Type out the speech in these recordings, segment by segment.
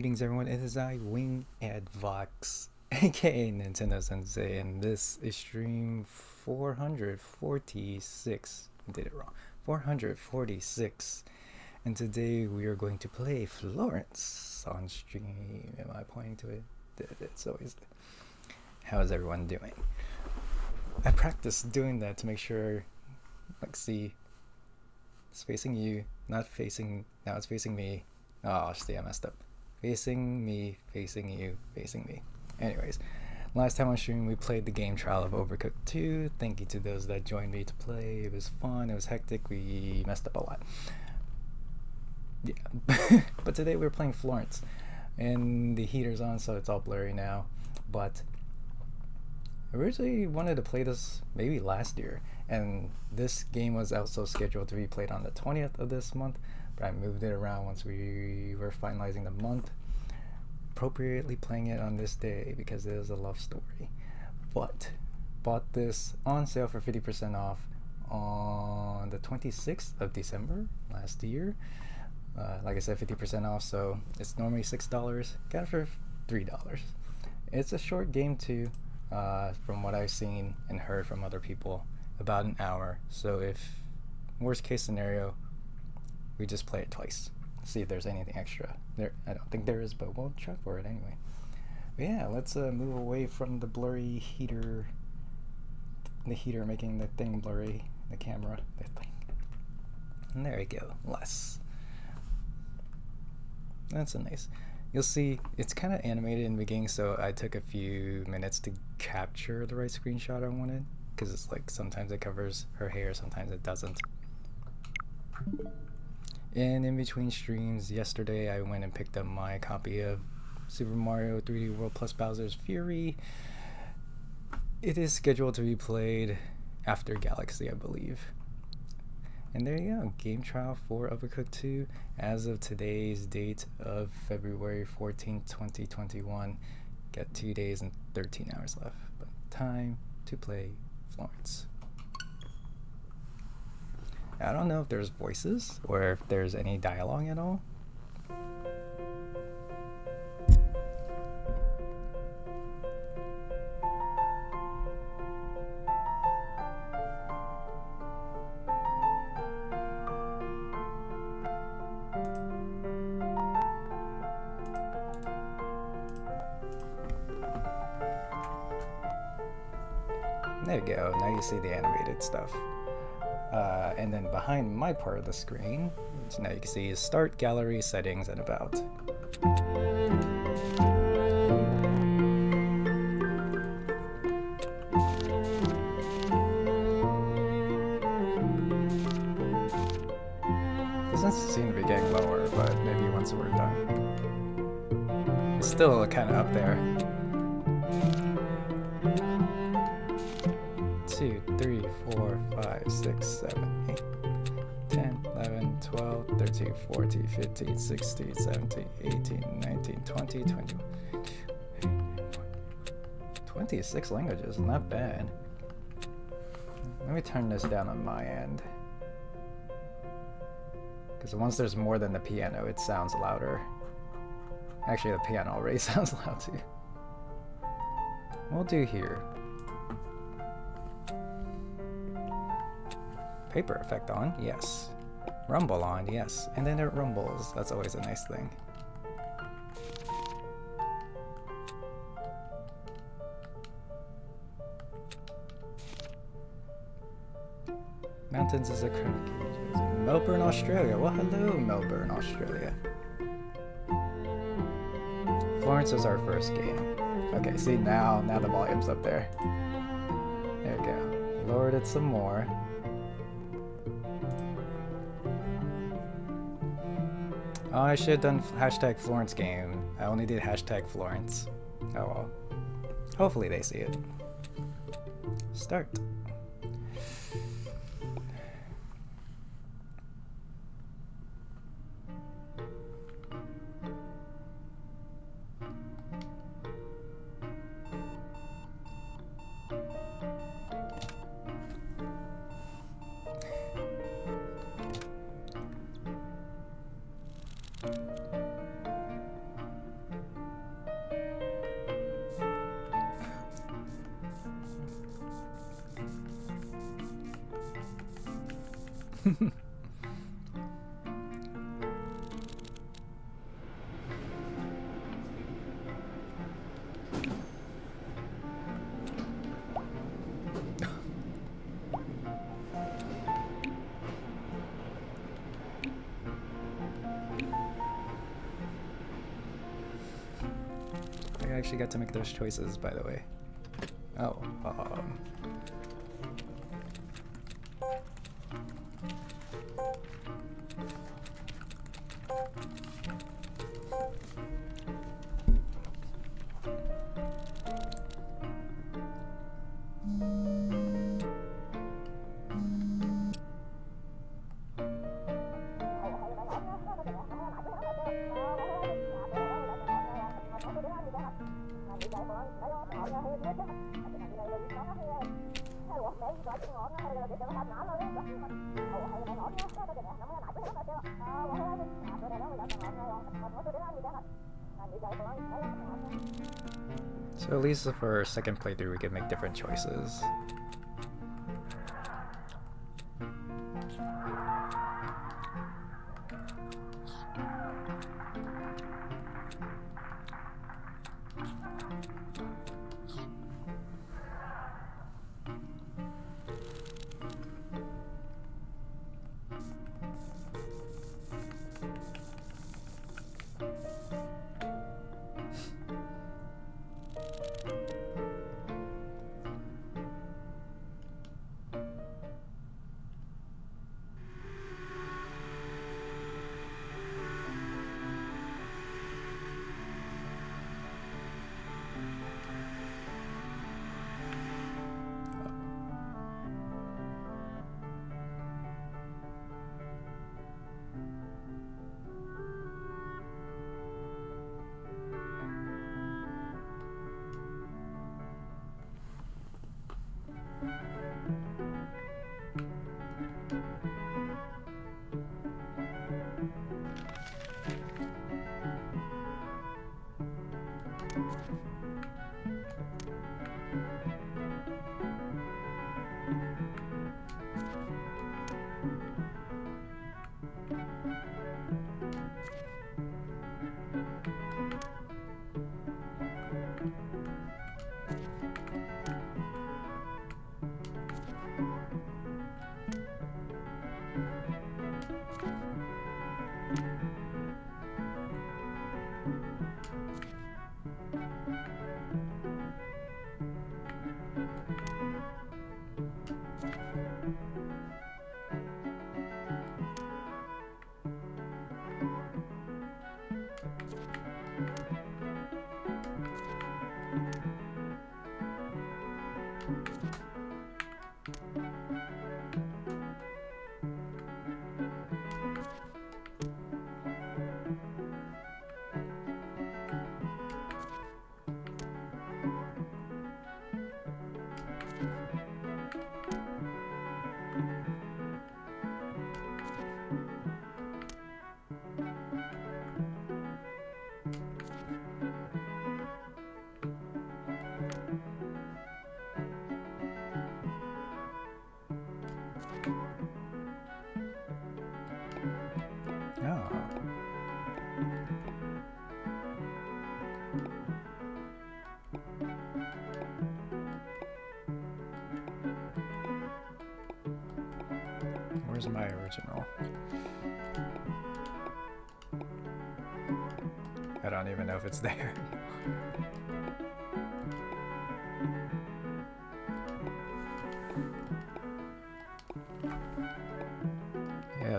Greetings everyone, it is I, Wing Advox, aka Nintendo Sensei, and this is stream 446, I did it wrong, 446, and today we are going to play Florence on stream, am I pointing to it? It's always, how's everyone doing? I practiced doing that to make sure, like see, it's facing you, not facing, now it's facing me, ah, oh see I messed up. Facing me, facing you, facing me. Anyways, last time on stream we played the game trial of Overcooked 2. Thank you to those that joined me to play. It was fun, it was hectic, we messed up a lot. Yeah, but today we're playing Florence. And the heater's on, so it's all blurry now. But I originally wanted to play this maybe last year, and this game was also scheduled to be played on the 20th of this month, I moved it around once we were finalizing the month, appropriately playing it on this day because it is a love story. But bought this on sale for 50% off on the 26th of December last year. Uh, like I said, 50% off, so it's normally $6. Got it for $3. It's a short game too, uh, from what I've seen and heard from other people, about an hour. So if worst case scenario, we just play it twice. See if there's anything extra. There, I don't think there is, but we'll try for it anyway. But yeah, let's uh, move away from the blurry heater. The heater making the thing blurry, the camera, the thing. And there we go, less. That's a nice. You'll see it's kind of animated in the beginning, so I took a few minutes to capture the right screenshot I wanted, because it's like sometimes it covers her hair, sometimes it doesn't. And in between streams, yesterday I went and picked up my copy of Super Mario 3D World plus Bowser's Fury. It is scheduled to be played after Galaxy, I believe. And there you go, game trial for Overcooked 2 as of today's date of February 14, 2021. Got 2 days and 13 hours left, but time to play Florence. I don't know if there's voices or if there's any dialogue at all. There you go, now you see the animated stuff. Uh, and then behind my part of the screen, which now you can see is Start, Gallery, Settings, and About. 16, 17, 18, 19, 20, 21. 26 languages, not bad. Let me turn this down on my end. Because once there's more than the piano, it sounds louder. Actually, the piano already sounds loud too. We'll do here. Paper effect on, yes. Rumble on, yes. And then it rumbles, that's always a nice thing. Mountains is a Melbourne, Australia. Well, hello, Melbourne, Australia. Florence is our first game. Okay, see now, now the volume's up there. There we go. Lowered it some more. Oh, I should have done hashtag Florence game. I only did hashtag Florence. Oh well. Hopefully they see it. Start. Actually got to make those choices, by the way. Oh, um... So is for our second playthrough we can make different choices.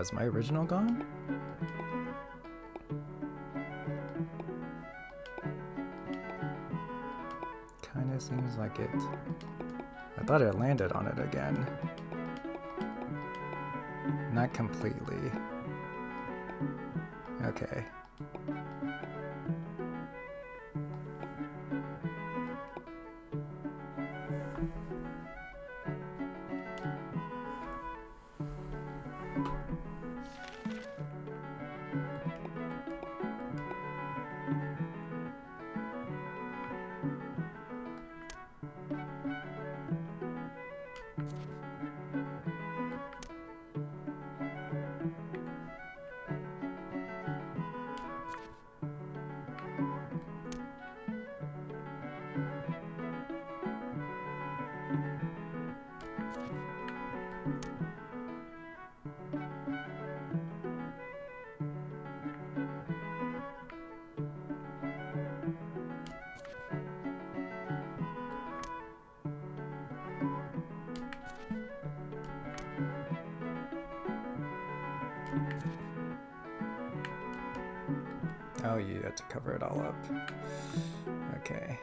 Is my original gone? Kinda seems like it. I thought it landed on it again. Not completely. Okay. It all up. Okay.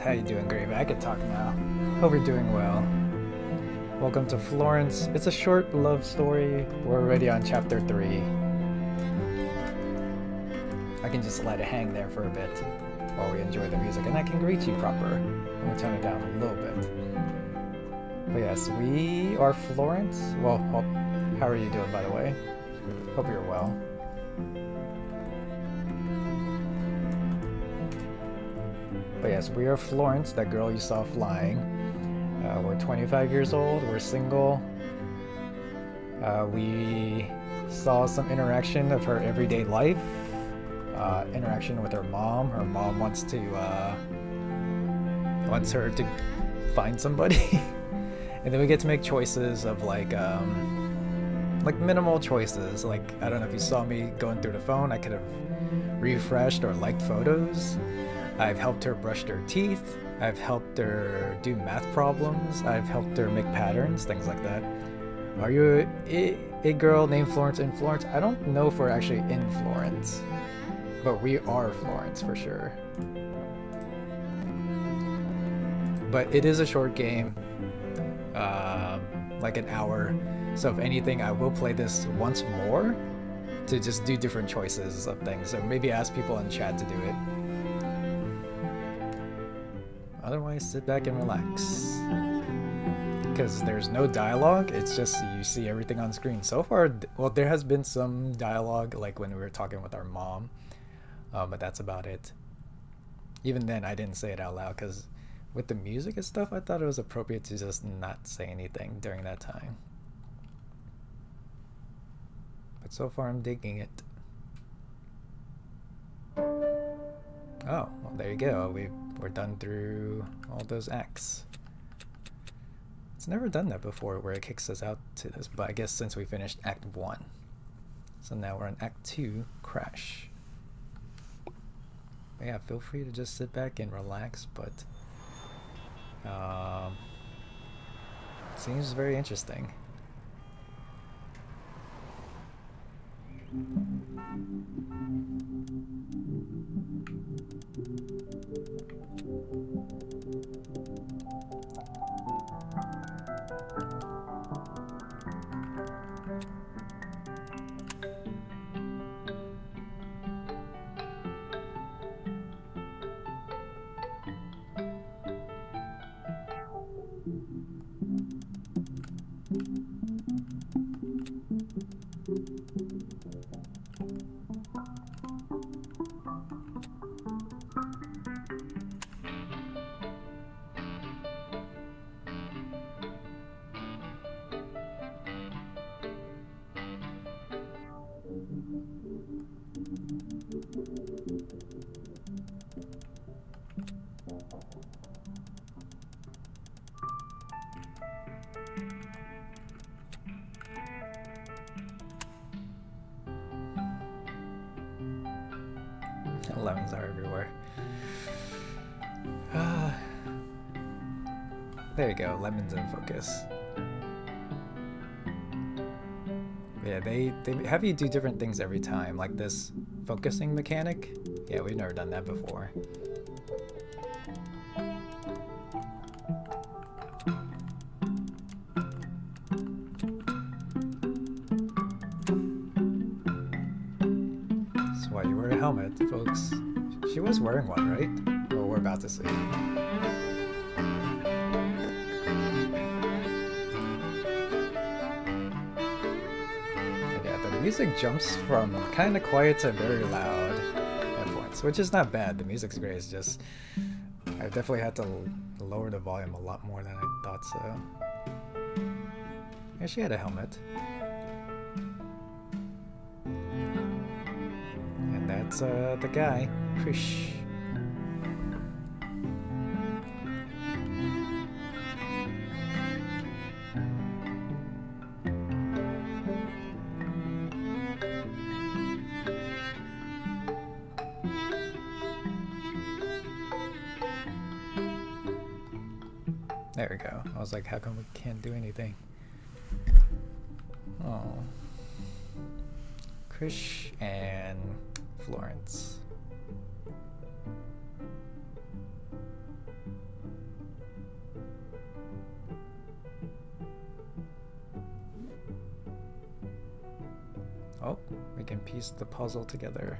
How you doing, Grave? I can talk now. Hope you're doing well. Welcome to Florence. It's a short love story. We're already on chapter 3. I can just let it hang there for a bit while we enjoy the music, and I can greet you proper. I'm gonna turn it down a little bit. But yes, we are Florence. Well, how are you doing, by the way? Hope you're well. Yes, we are Florence, that girl you saw flying. Uh, we're 25 years old, we're single. Uh, we saw some interaction of her everyday life, uh, interaction with her mom. Her mom wants to uh, wants her to find somebody, and then we get to make choices of like um, like minimal choices. Like I don't know if you saw me going through the phone, I could have refreshed or liked photos. I've helped her brush her teeth. I've helped her do math problems. I've helped her make patterns, things like that. Are you a, a girl named Florence in Florence? I don't know if we're actually in Florence, but we are Florence for sure. But it is a short game, uh, like an hour. So if anything, I will play this once more to just do different choices of things. So maybe ask people in chat to do it. Otherwise, sit back and relax. Because there's no dialogue, it's just you see everything on screen. So far, well, there has been some dialogue, like when we were talking with our mom, uh, but that's about it. Even then, I didn't say it out loud because with the music and stuff, I thought it was appropriate to just not say anything during that time. But so far, I'm digging it. Oh, well, there you go. We we're done through all those acts. It's never done that before where it kicks us out to this, but I guess since we finished Act 1. So now we're in Act 2, Crash. But yeah, feel free to just sit back and relax, but um, seems very interesting. You go, lemons in focus. Yeah, they, they have you do different things every time, like this focusing mechanic. Yeah, we've never done that before. Jumps from kind of quiet to very loud at points, which is not bad. The music's great. It's just I definitely had to lower the volume a lot more than I thought so. Yeah, she had a helmet. And that's uh, the guy, Krish. Was like, how come we can't do anything? Oh. Krish and Florence. Oh, we can piece the puzzle together.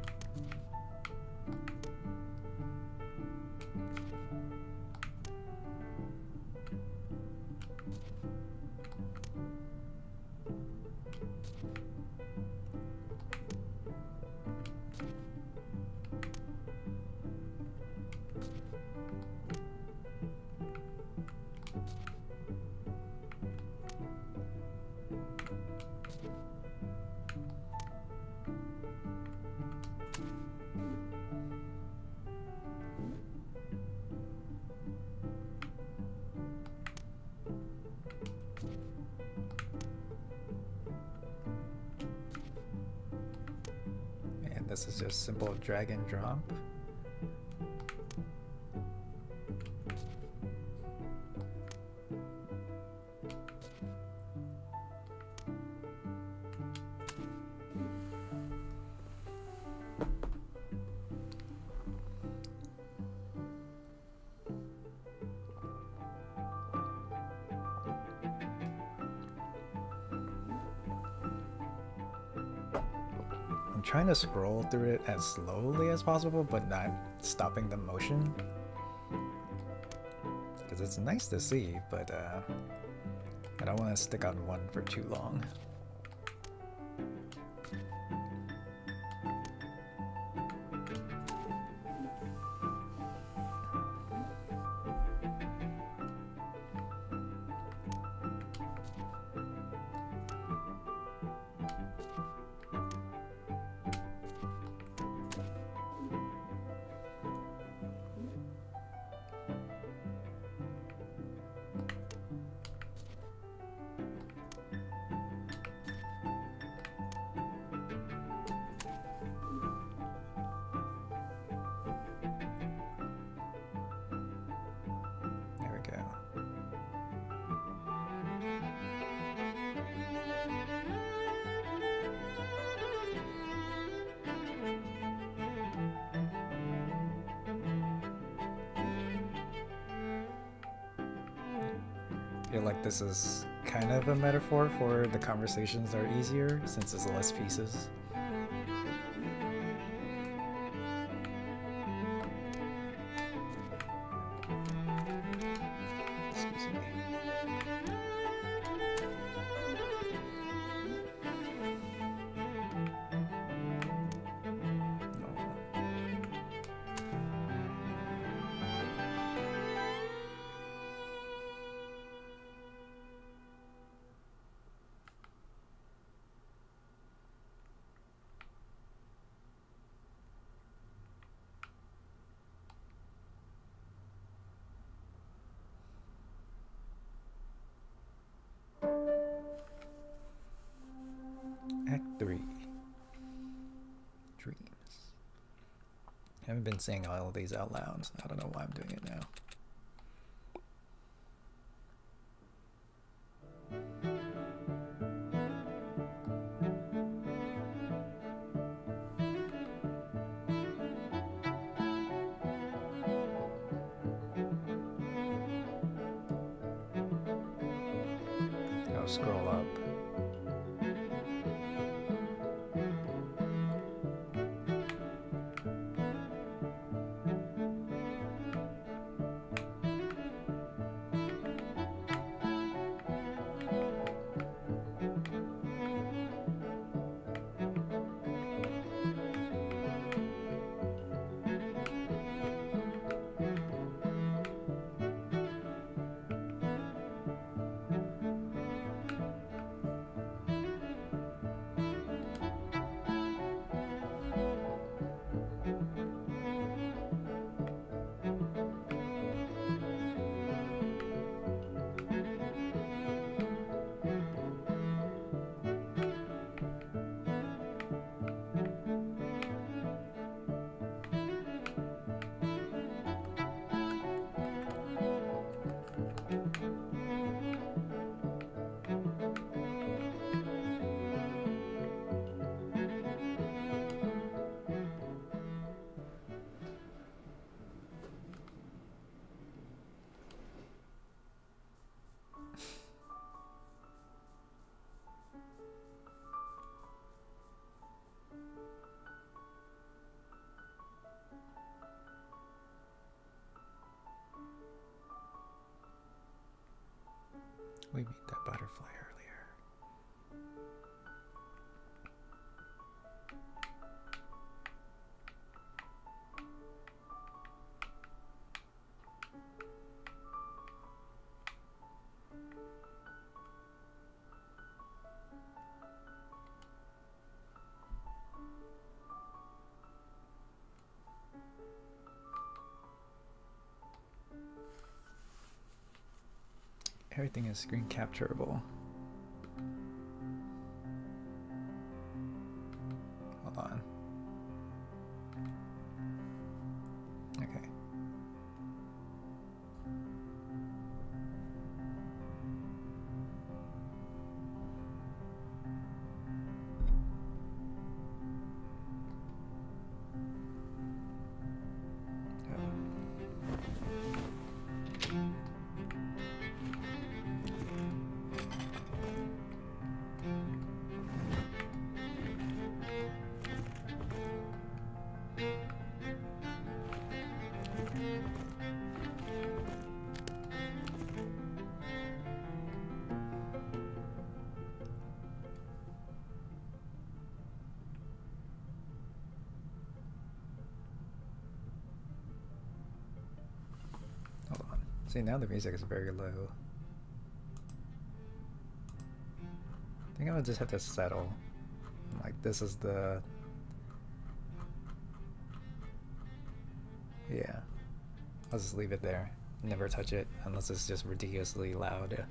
Drag to scroll through it as slowly as possible, but not stopping the motion. Because it's nice to see, but uh, I don't want to stick on one for too long. This is kind of a metaphor for the conversations are easier since it's less pieces. Saying all of these out loud. I don't know why I'm doing it now. We meet that butterfly Everything is screen capturable. See, now the music is very low. I think I would just have to settle. Like, this is the... Yeah. I'll just leave it there. Never touch it unless it's just ridiculously loud.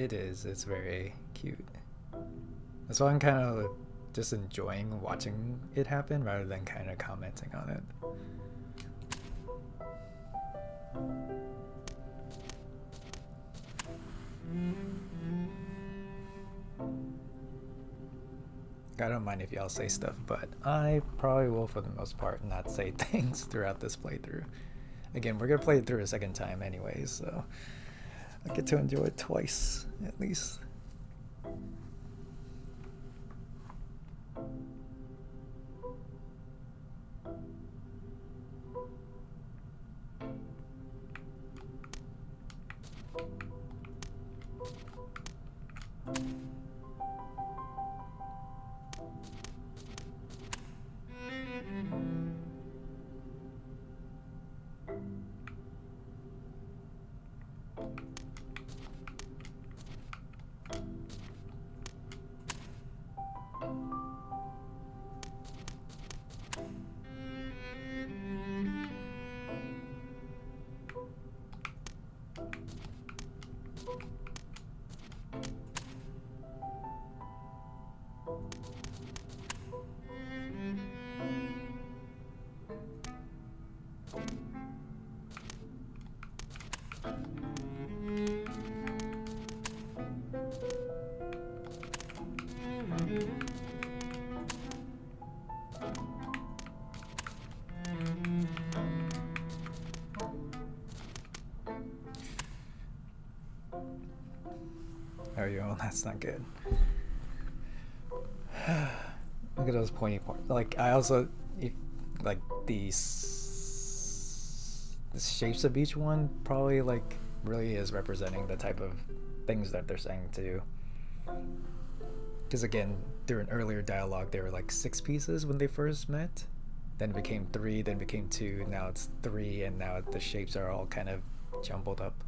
It is. It's very cute. That's why I'm kind of just enjoying watching it happen rather than kind of commenting on it. I don't mind if y'all say stuff, but I probably will, for the most part, not say things throughout this playthrough. Again, we're gonna play it through a second time anyways, so Get to enjoy it twice, at least. Also, if, like these, the shapes of each one probably like really is representing the type of things that they're saying to do. Because again, during earlier dialogue, they were like six pieces when they first met. Then it became three, then became two. Now it's three, and now the shapes are all kind of jumbled up.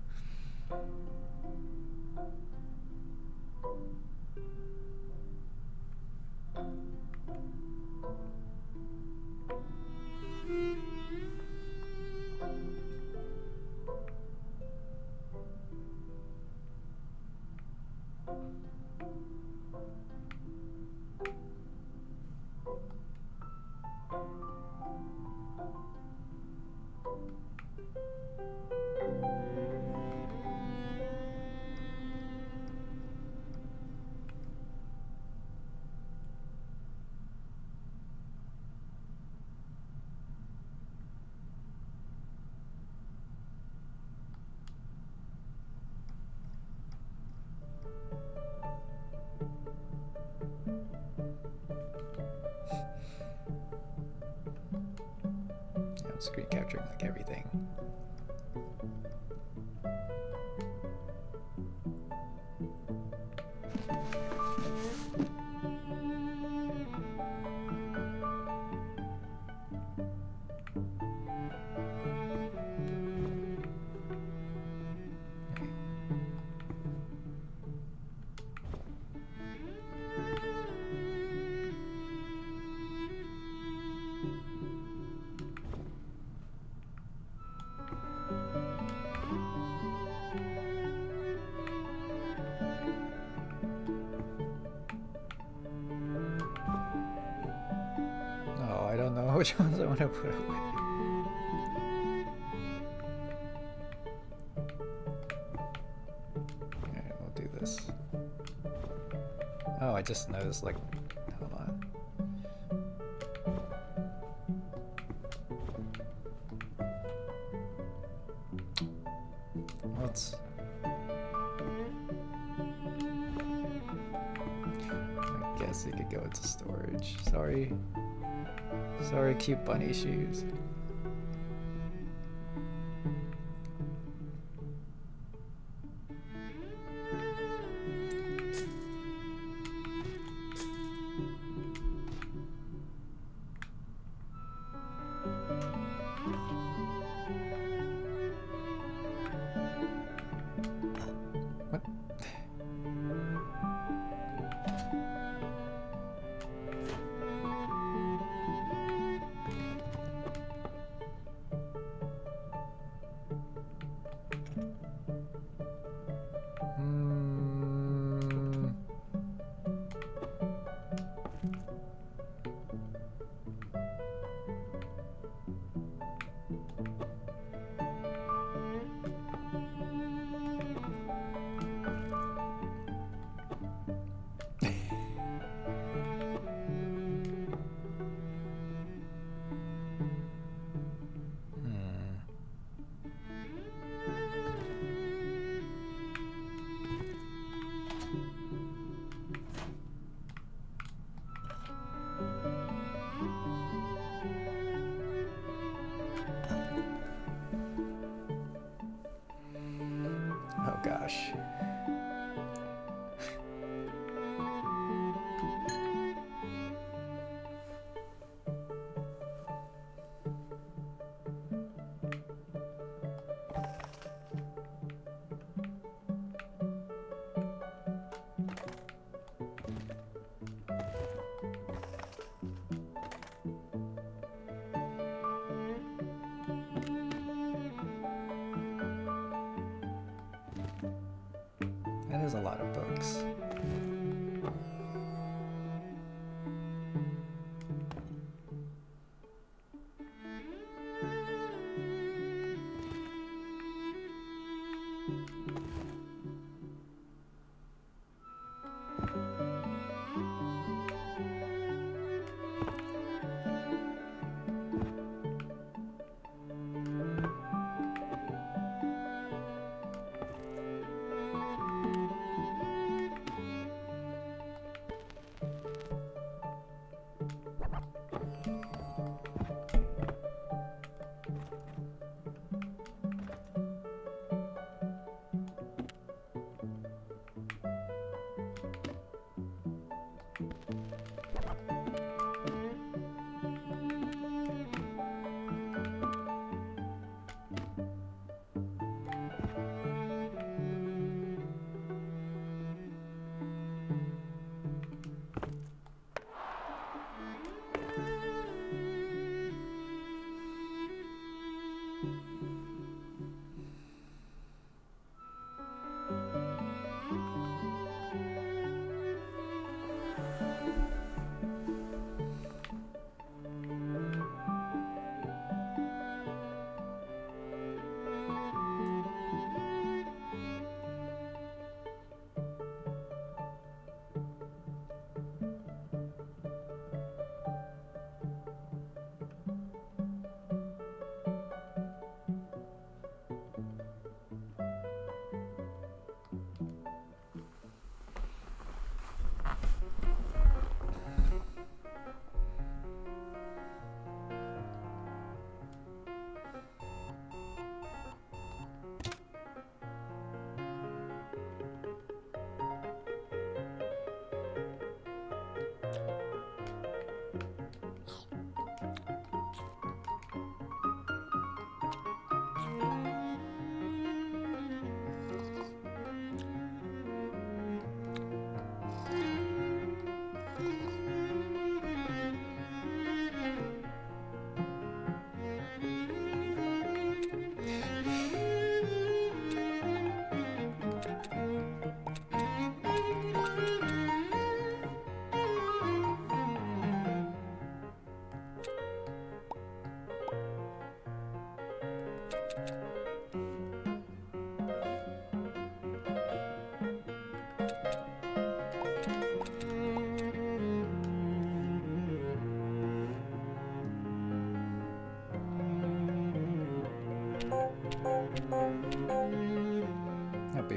Screen capturing like everything. I just noticed, like. Let's... I guess it could go into storage. Sorry. Sorry, cute bunny shoes.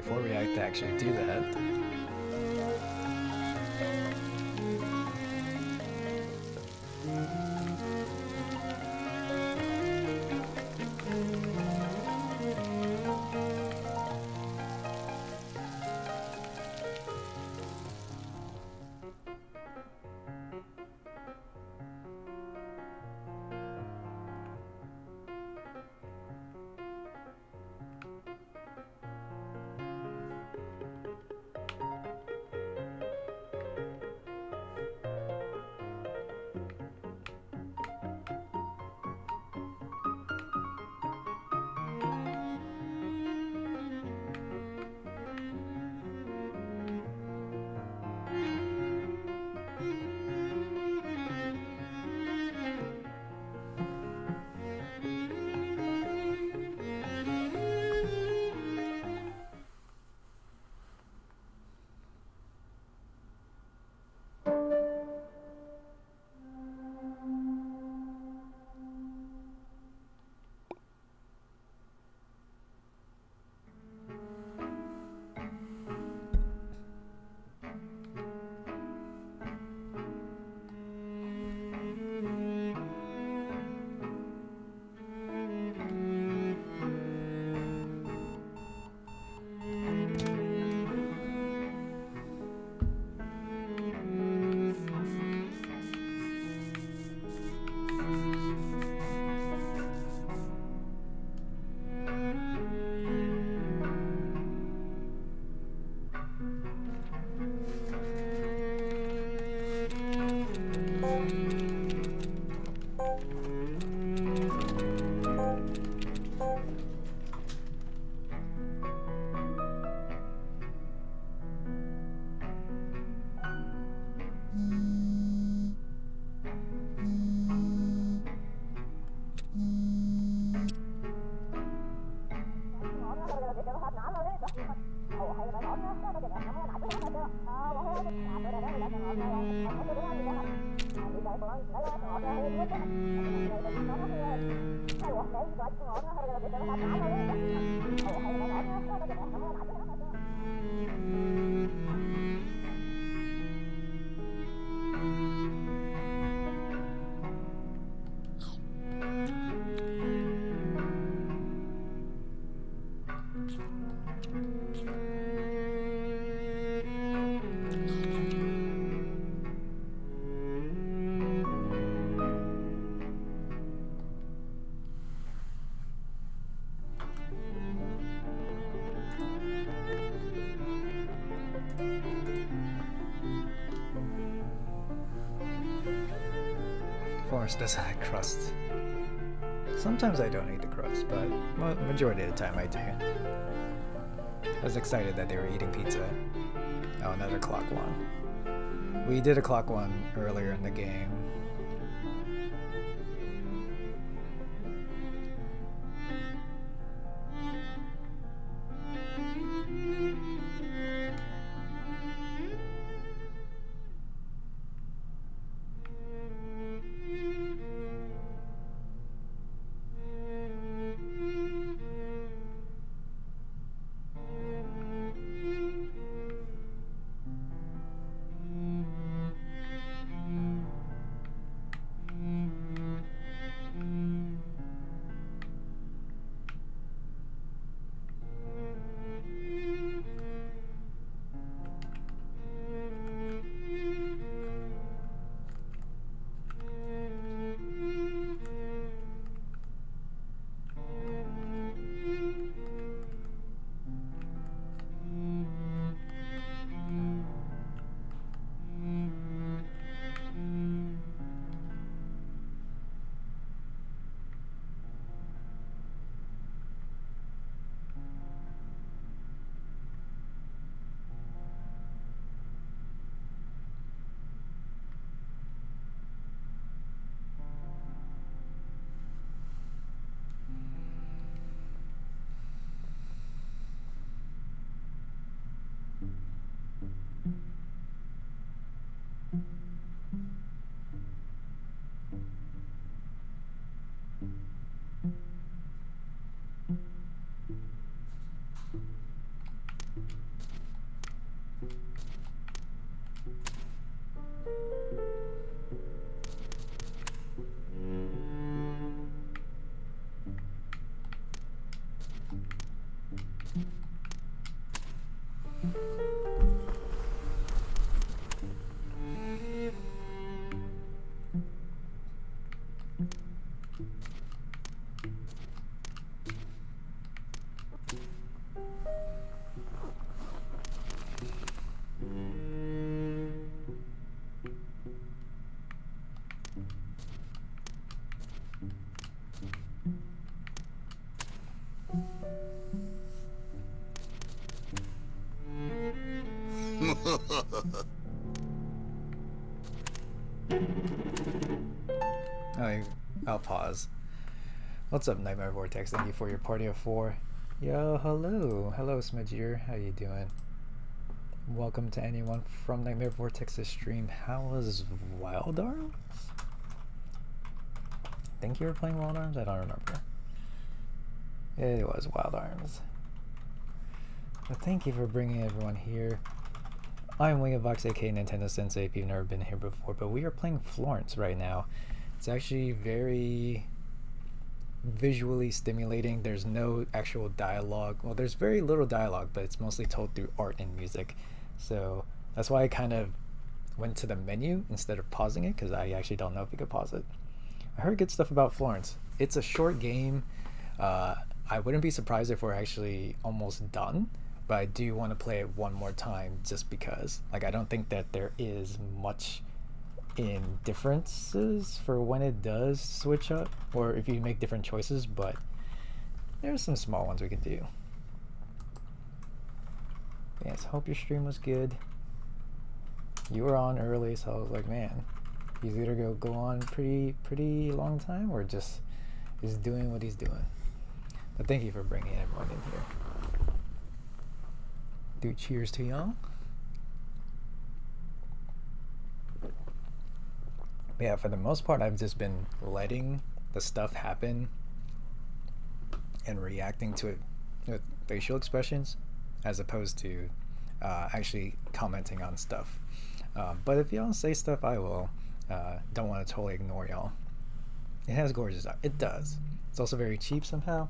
Before we actually do that. Florence doesn't have crust. Sometimes I don't eat the crust, but majority of the time I do. I was excited that they were eating pizza. Oh, another clock one. We did a clock one earlier in the game. I, I'll pause. What's up, Nightmare Vortex? Thank you for your party of four. Yo, hello. Hello, Smudgier. How you doing? Welcome to anyone from Nightmare Vortex's stream. How was Wild Arms? think you were playing Wild Arms? I don't remember. It was Wild Arms. But thank you for bringing everyone here. I'm WingedVoX, aka Nintendo Sensei, if you've never been here before, but we are playing Florence right now. It's actually very visually stimulating. There's no actual dialogue. Well, there's very little dialogue, but it's mostly told through art and music. So that's why I kind of went to the menu instead of pausing it, because I actually don't know if you could pause it. I heard good stuff about Florence. It's a short game. Uh, I wouldn't be surprised if we're actually almost done but I do want to play it one more time just because. Like, I don't think that there is much in differences for when it does switch up or if you make different choices, but there's some small ones we can do. Yes, hope your stream was good. You were on early, so I was like, man, he's either go go on pretty pretty long time or just is doing what he's doing. But thank you for bringing everyone in here do cheers to y'all. Yeah, for the most part, I've just been letting the stuff happen and reacting to it with facial expressions as opposed to uh, actually commenting on stuff. Um, but if y'all say stuff, I will. Uh, don't want to totally ignore y'all. It has gorgeous art. It does. It's also very cheap somehow.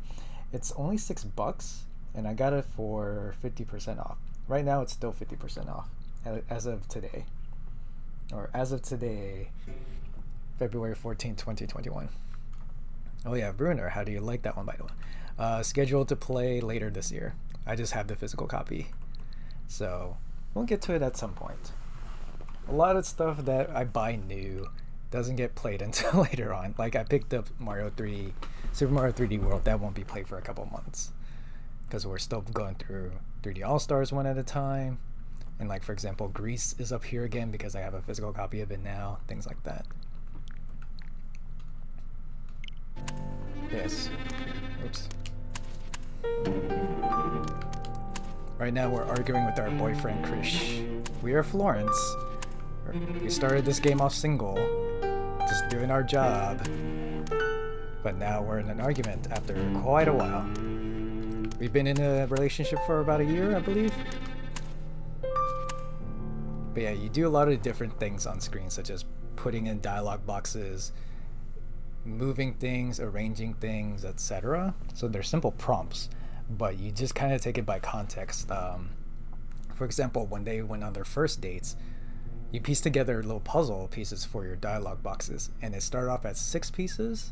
It's only six bucks, and I got it for 50% off. Right now, it's still 50% off as of today. Or as of today, February 14, 2021. Oh, yeah, Bruner, how do you like that one, by the way? Uh, scheduled to play later this year. I just have the physical copy. So, we'll get to it at some point. A lot of stuff that I buy new doesn't get played until later on. Like I picked up Mario 3, Super Mario 3D World. That won't be played for a couple months because we're still going through 3D All Stars one at a time. And like for example, Greece is up here again because I have a physical copy of it now. Things like that. Yes. Oops. Right now we're arguing with our boyfriend Krish. We are Florence. We started this game off single, just doing our job. But now we're in an argument after quite a while. We've been in a relationship for about a year, I believe. But yeah, you do a lot of different things on screen, such as putting in dialogue boxes, moving things, arranging things, etc. So they're simple prompts, but you just kind of take it by context. Um, for example, when they went on their first dates, you piece together little puzzle pieces for your dialogue boxes, and it started off as six pieces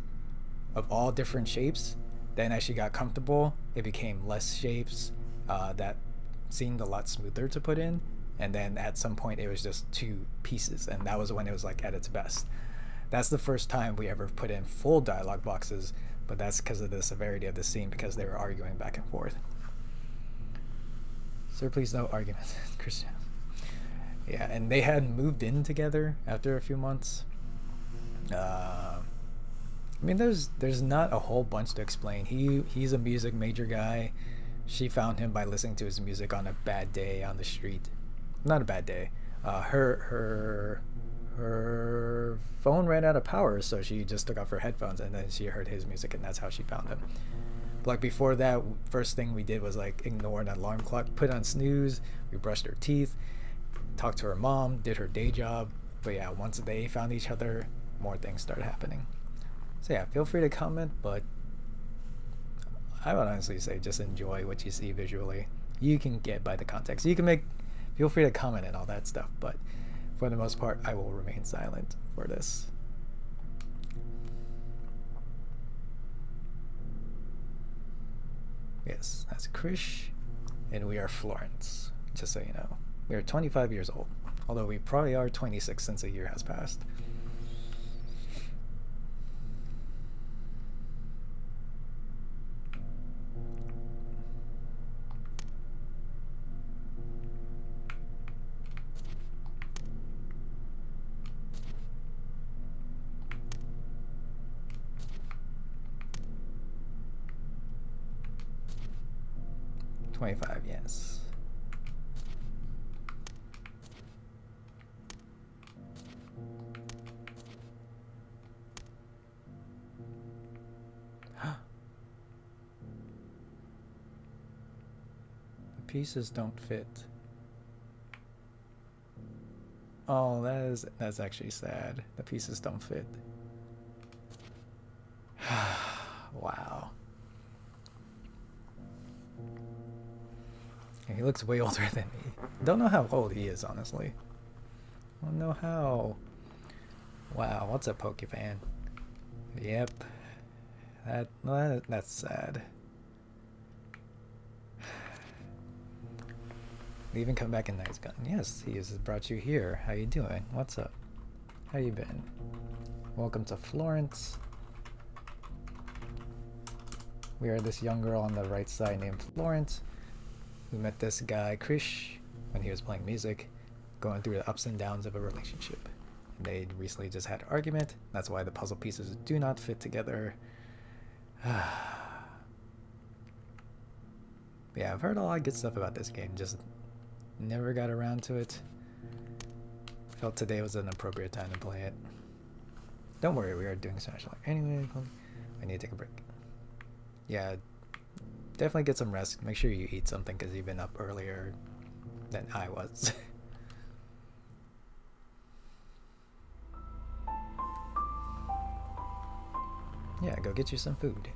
of all different shapes. Then, as she got comfortable, it became less shapes uh, that seemed a lot smoother to put in. And then at some point, it was just two pieces, and that was when it was like at its best. That's the first time we ever put in full dialogue boxes, but that's because of the severity of the scene because they were arguing back and forth. Sir, please no argument, Christian. Yeah, and they had moved in together after a few months. Uh, I mean, there's there's not a whole bunch to explain. He he's a music major guy. She found him by listening to his music on a bad day on the street. Not a bad day. Uh, her her her phone ran out of power, so she just took off her headphones and then she heard his music, and that's how she found him. Like before that, first thing we did was like ignore an alarm clock, put on snooze, we brushed our teeth, talked to her mom, did her day job. But yeah, once they found each other, more things started happening. So yeah, feel free to comment, but I would honestly say just enjoy what you see visually. You can get by the context. You can make, feel free to comment and all that stuff, but for the most part, I will remain silent for this. Yes, that's Krish, and we are Florence, just so you know. We are 25 years old, although we probably are 26 since a year has passed. Twenty-five, yes. the pieces don't fit. Oh, that is that's actually sad. The pieces don't fit. wow. he looks way older than me. Don't know how old he is, honestly. Don't know how. Wow, what's a Pokefan? Yep. That, that that's sad. Even come back in Nice Gun. Yes, he has brought you here. How you doing? What's up? How you been? Welcome to Florence. We are this young girl on the right side named Florence who met this guy Krish when he was playing music, going through the ups and downs of a relationship. And they recently just had an argument. That's why the puzzle pieces do not fit together. yeah, I've heard a lot of good stuff about this game. Just never got around to it. Felt today was an appropriate time to play it. Don't worry, we are doing Smash Like anyway. I need to take a break. Yeah, definitely get some rest. Make sure you eat something because you've been up earlier than I was. yeah, go get you some food.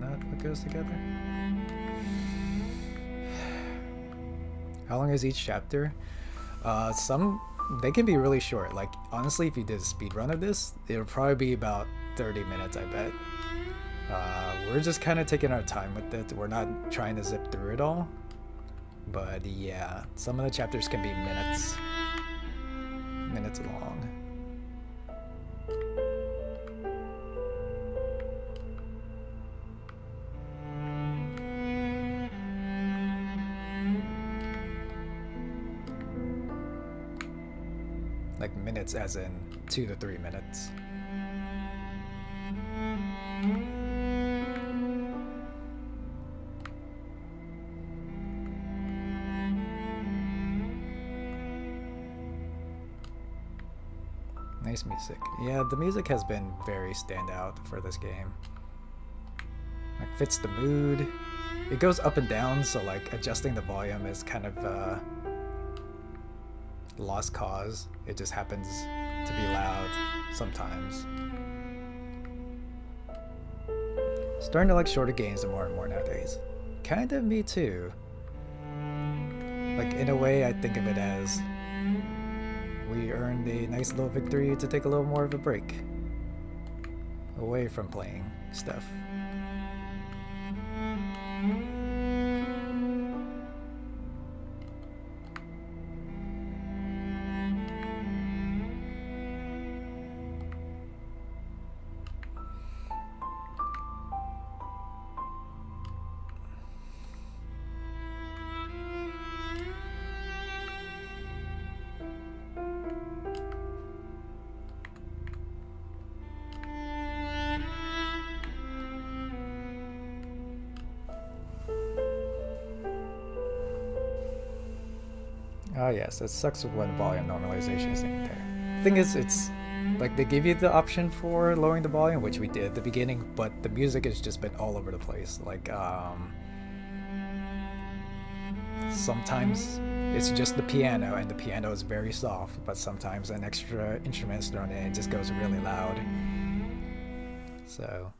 That not what goes together? How long is each chapter? Uh, some they can be really short. Like honestly, if you did a speed run of this, it would probably be about 30 minutes. I bet. Uh, we're just kind of taking our time with it. We're not trying to zip through it all. But yeah, some of the chapters can be minutes, minutes long. Minutes as in two to three minutes. Nice music. Yeah, the music has been very standout for this game. Like fits the mood. It goes up and down, so like adjusting the volume is kind of uh, lost cause. It just happens to be loud sometimes. Starting to like shorter games more and more nowadays. Kind of me too. Like in a way, I think of it as we earned a nice little victory to take a little more of a break away from playing stuff. Yes, it sucks when volume normalization isn't there. Thing is, it's like they give you the option for lowering the volume, which we did at the beginning, but the music has just been all over the place. Like, um, sometimes it's just the piano, and the piano is very soft, but sometimes an extra instrument's thrown in, it just goes really loud. So,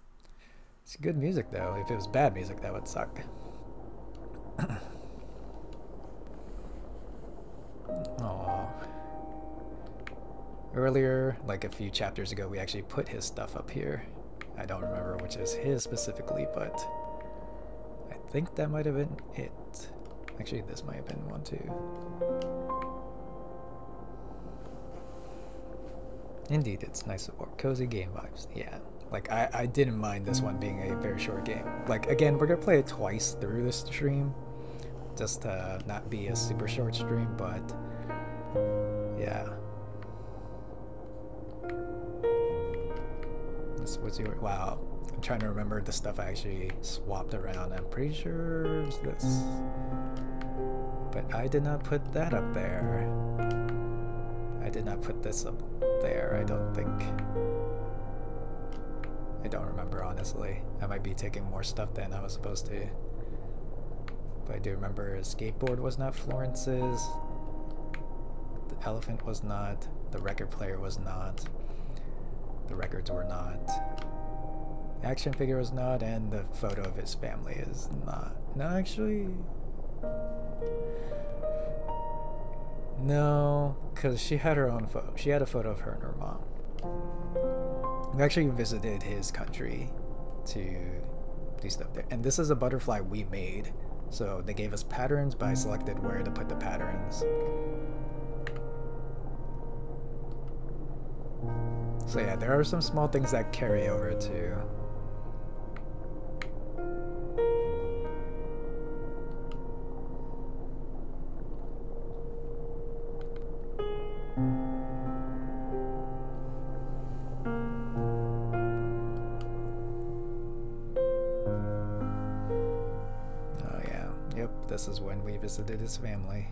it's good music though. If it was bad music, that would suck. Earlier, like a few chapters ago, we actually put his stuff up here. I don't remember which is his specifically, but I think that might have been it. Actually, this might have been one too. Indeed, it's nice or cozy game vibes. Yeah, like I, I didn't mind this one being a very short game. Like again, we're gonna play it twice through this stream, just to not be a super short stream, but yeah. This was your wow. I'm trying to remember the stuff I actually swapped around. I'm pretty sure it's this. But I did not put that up there. I did not put this up there, I don't think. I don't remember honestly. I might be taking more stuff than I was supposed to. But I do remember skateboard was not Florence's. The elephant was not. The record player was not. The records were not. The action figure was not, and the photo of his family is not. No, actually. No, because she had her own photo. She had a photo of her and her mom. We actually visited his country to do stuff there. And this is a butterfly we made. So they gave us patterns, but I selected where to put the patterns. So yeah, there are some small things that carry over too. Oh yeah, yep, this is when we visited his family.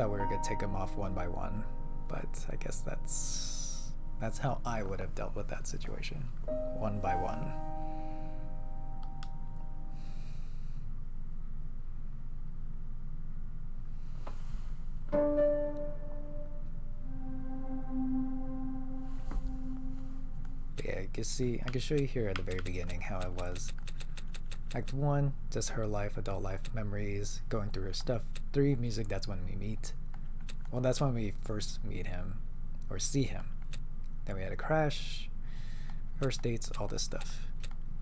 Thought we were gonna take them off one by one, but I guess that's that's how I would have dealt with that situation, one by one. Yeah, you can see, I can show you here at the very beginning how it was. Act 1, just her life, adult life, memories, going through her stuff. 3, music, that's when we meet. Well, that's when we first meet him, or see him. Then we had a crash, first dates, all this stuff.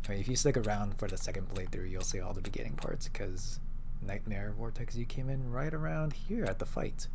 I mean, if you stick around for the second playthrough, you'll see all the beginning parts, because Nightmare Vortex, you came in right around here at the fight.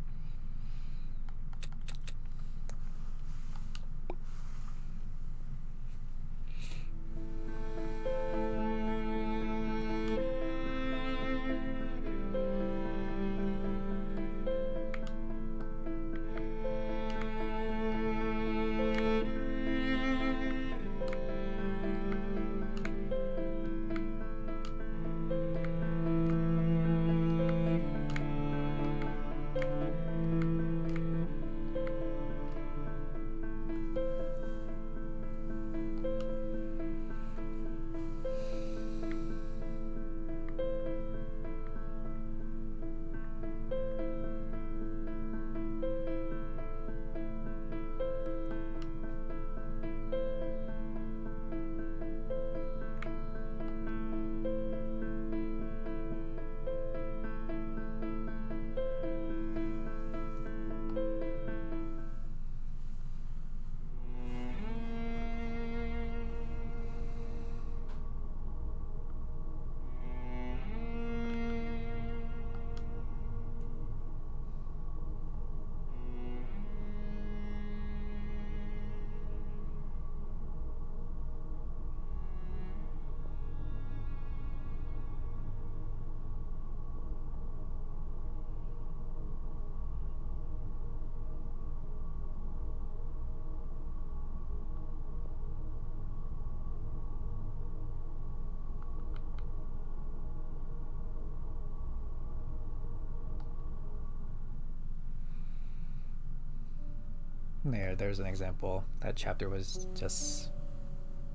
there there's an example. That chapter was just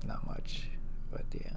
not much but yeah.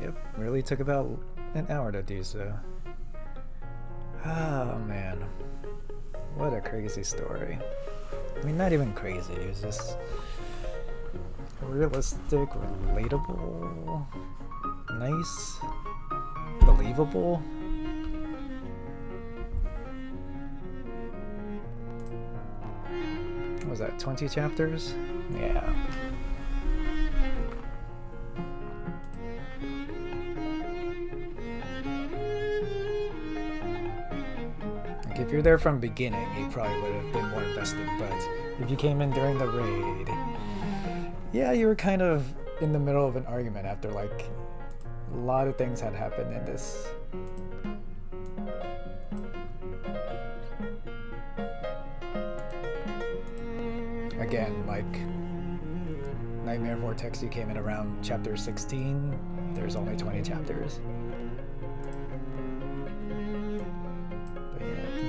Yep, really took about an hour to do so. Oh man. What a crazy story. I mean, not even crazy, it was just realistic, relatable, nice, believable. 20 chapters? Yeah. Like if you're there from beginning, you probably would have been more invested. But if you came in during the raid, yeah, you were kind of in the middle of an argument after like a lot of things had happened in this. You came in around chapter 16. There's only 20 chapters.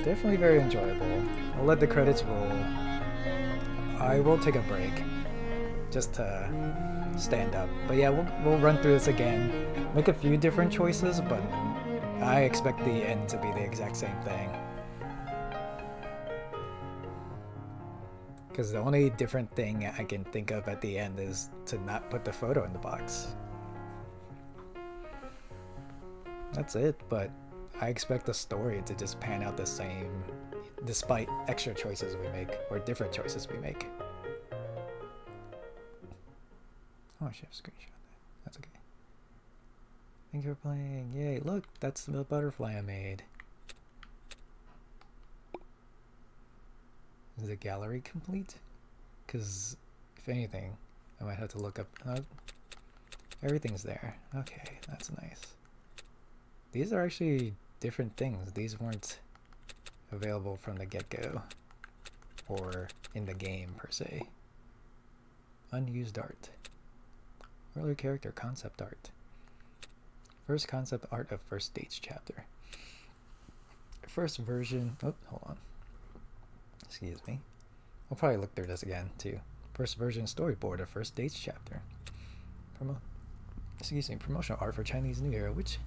definitely very enjoyable. I'll let the credits roll. I will take a break just to stand up. But yeah, we'll, we'll run through this again. Make a few different choices, but I expect the end to be the exact same thing. Because the only different thing I can think of at the end is to not put the photo in the box. That's it, but I expect the story to just pan out the same despite extra choices we make or different choices we make. Oh, I should have screenshot that. That's okay. Thank you for playing. Yay, look, that's the butterfly I made. The gallery complete? Because, if anything, I might have to look up... Uh, everything's there. Okay, that's nice. These are actually different things. These weren't available from the get-go or in the game per se. Unused art. Earlier character concept art. First concept art of first dates chapter. First version, oh, hold on. Excuse me. I'll probably look through this again too. First version storyboard of first dates chapter. Promo excuse me, promotional art for Chinese New Year, which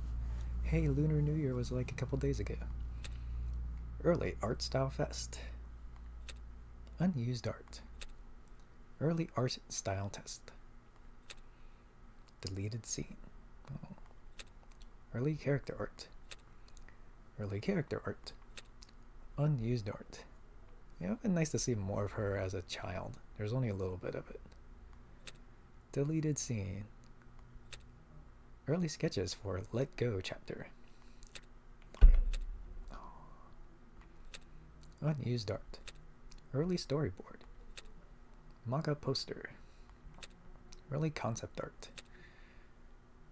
Hey, Lunar New Year was like a couple days ago. Early Art Style Fest. Unused art. Early Art Style Test. Deleted scene. Early character art. Early character art. Unused art. It would been nice to see more of her as a child. There's only a little bit of it. Deleted scene. Early sketches for Let Go chapter. Oh. Unused art. Early storyboard. Mock-up poster. Early concept art.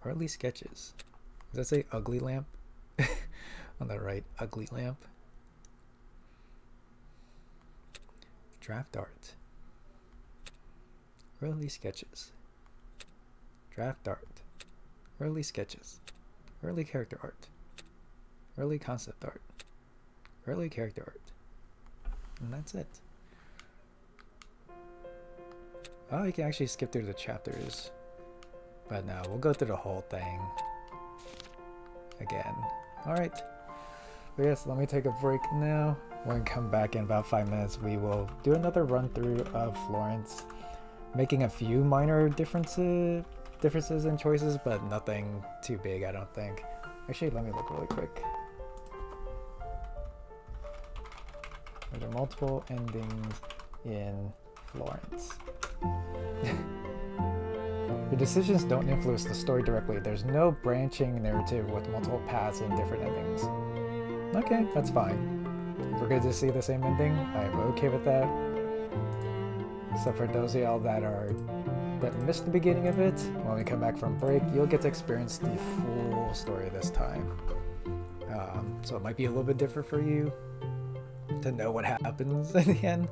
Early sketches. Does that say ugly lamp? On the right, ugly lamp. Draft art. Early sketches. Draft art. Early sketches. Early character art. Early concept art. Early character art. And that's it. Oh, you can actually skip through the chapters. But no, we'll go through the whole thing again. Alright. But yes, let me take a break now. When we come back in about five minutes, we will do another run through of Florence, making a few minor differences differences in choices, but nothing too big, I don't think. Actually, let me look really quick. Are there multiple endings in Florence? Your decisions don't influence the story directly. There's no branching narrative with multiple paths and different endings. Okay, that's fine. We're going to see the same ending, I'm okay with that. So for those of y'all that are that missed the beginning of it, when we come back from break, you'll get to experience the full story this time. Um, so it might be a little bit different for you to know what happens in the end,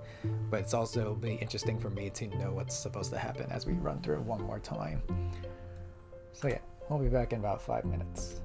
but it's also be interesting for me to know what's supposed to happen as we run through it one more time. So yeah, we'll be back in about five minutes.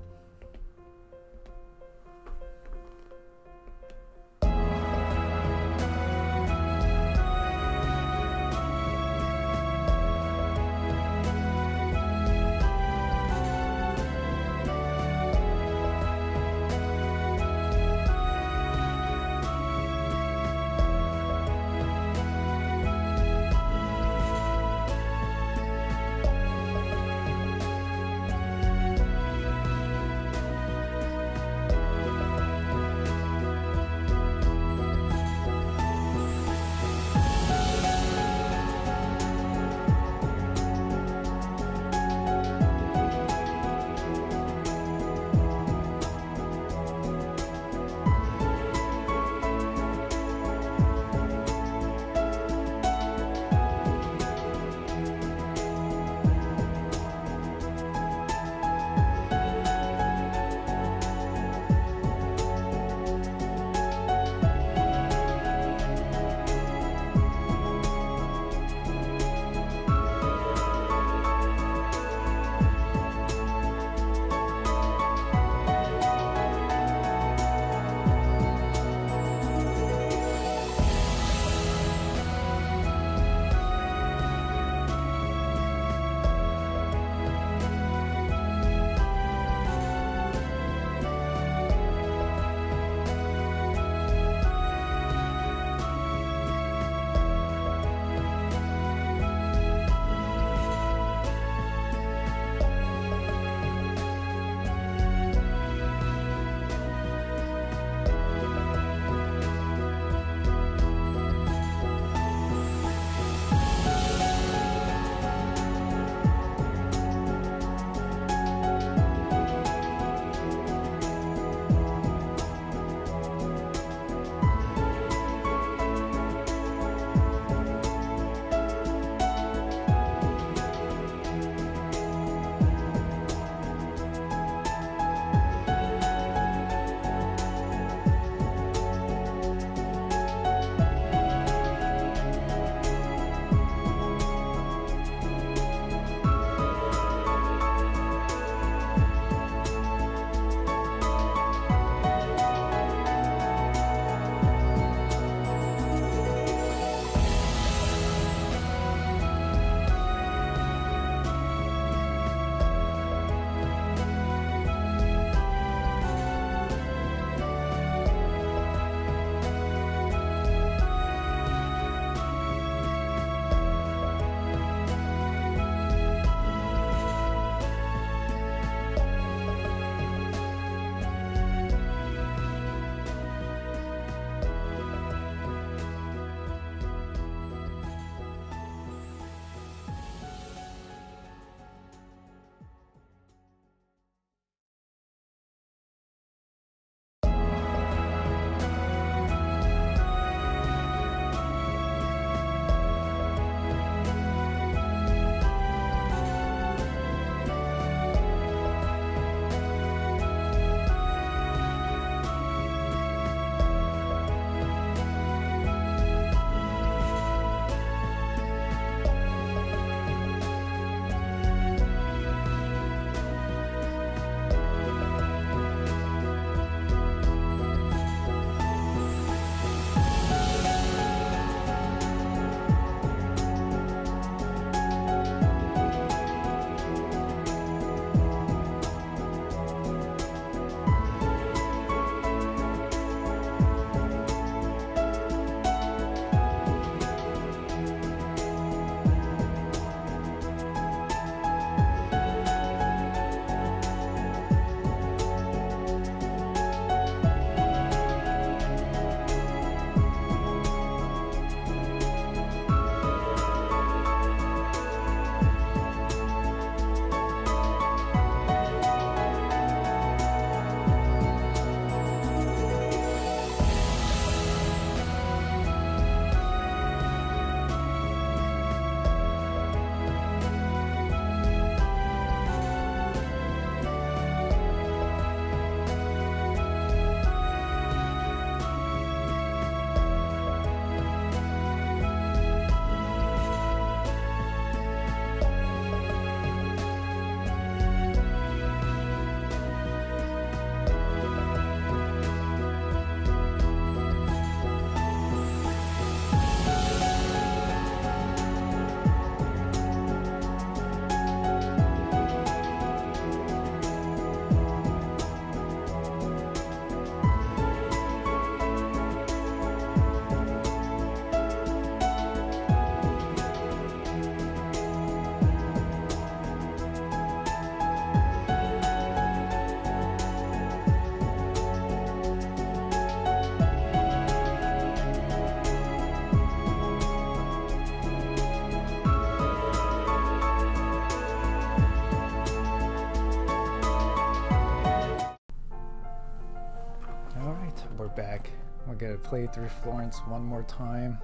Play through Florence one more time.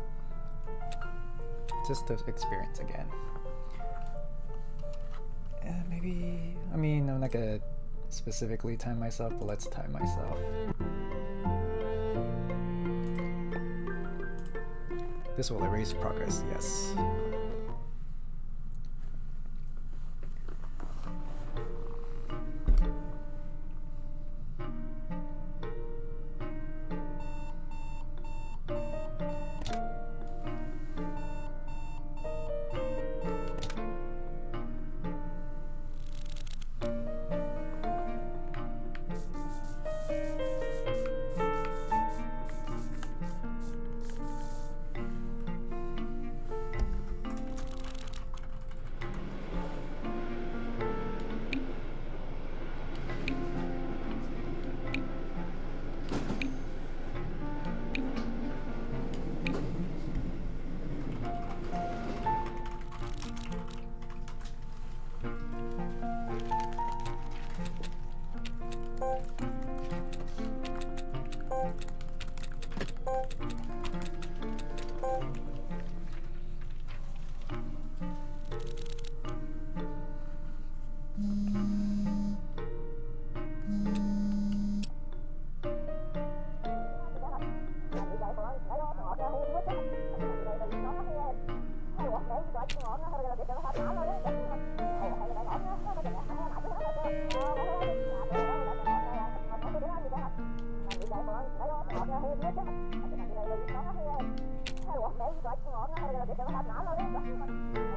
Just to experience again. And maybe, I mean, I'm not gonna specifically time myself, but let's time myself. This will erase progress, yes. quả ngọn nó hơi nở luôn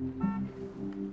うん。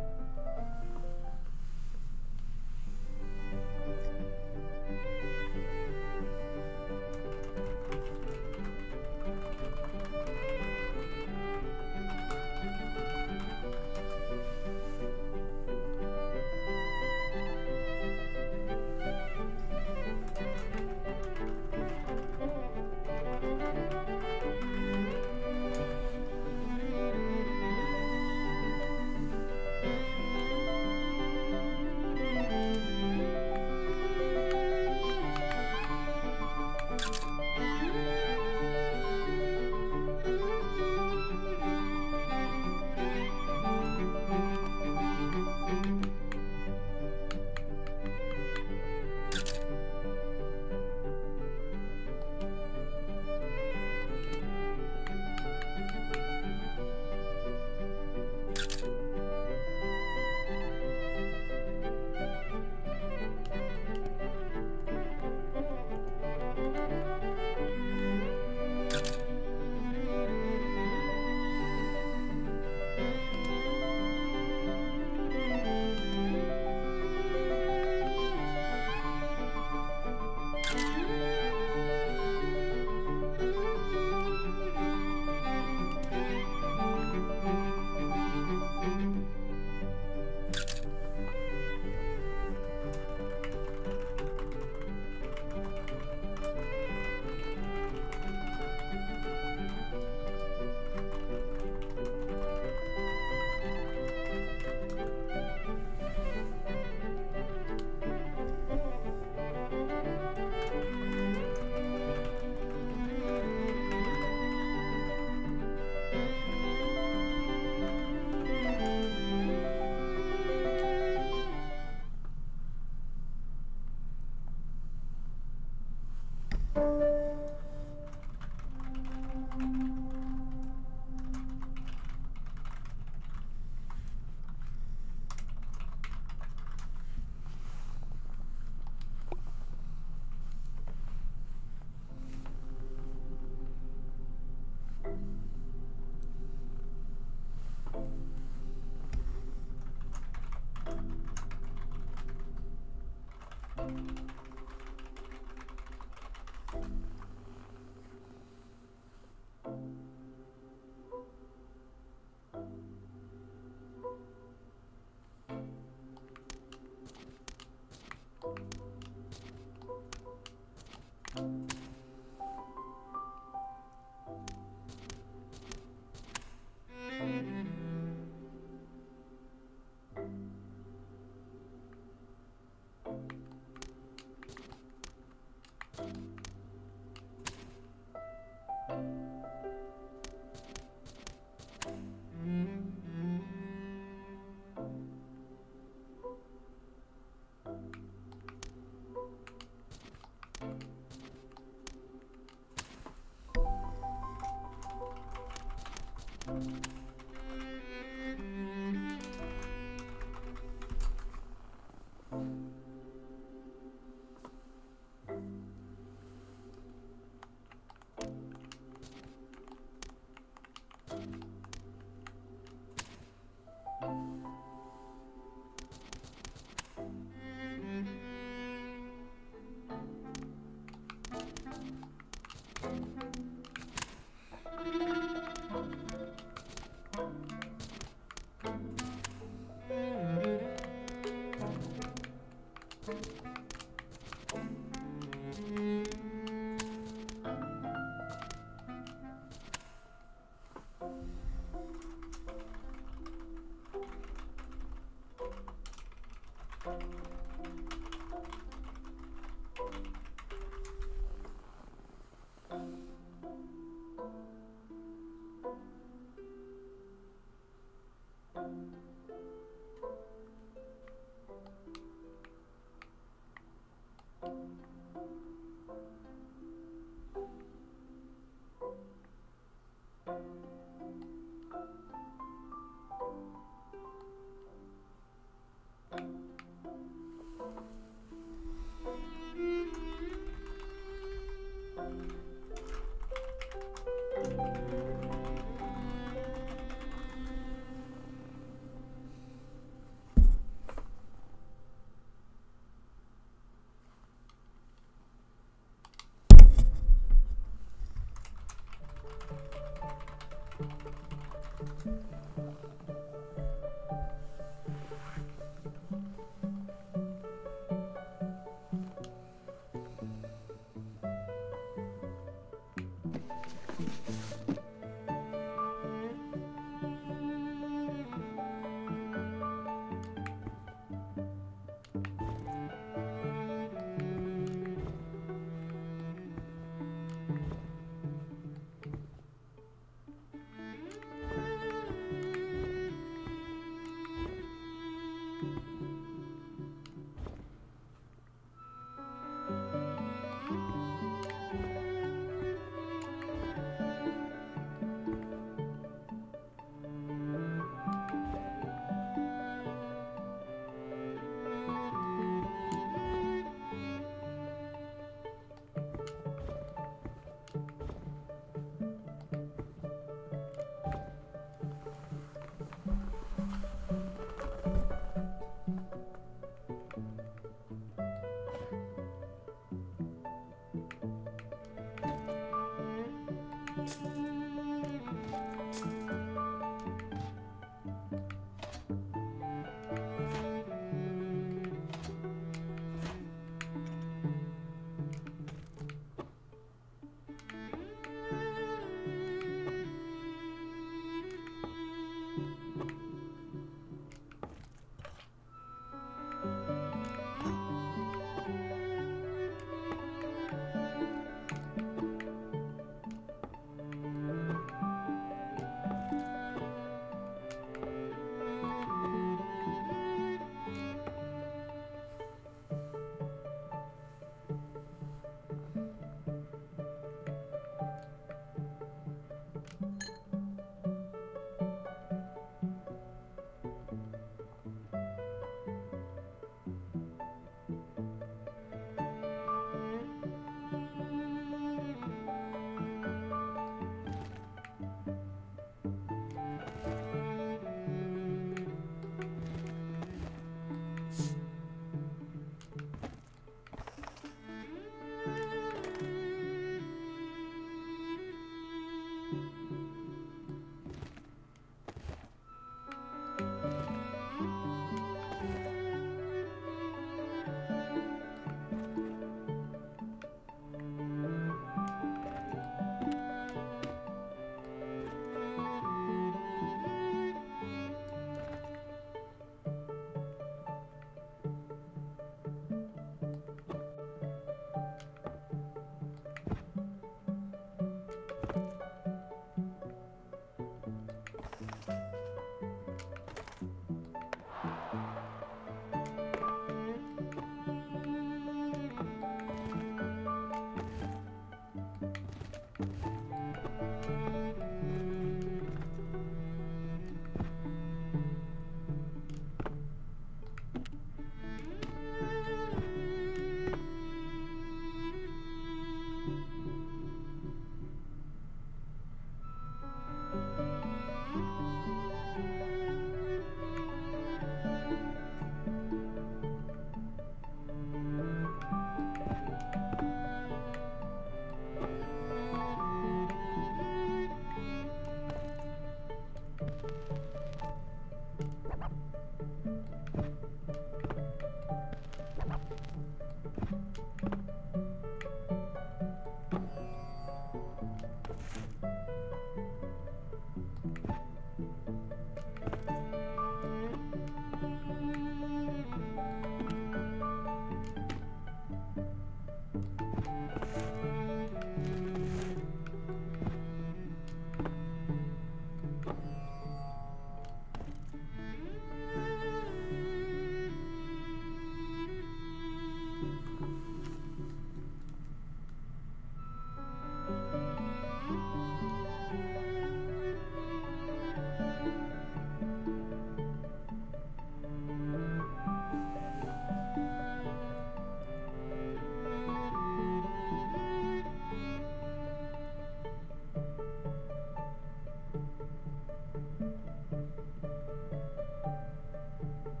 Thank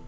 you.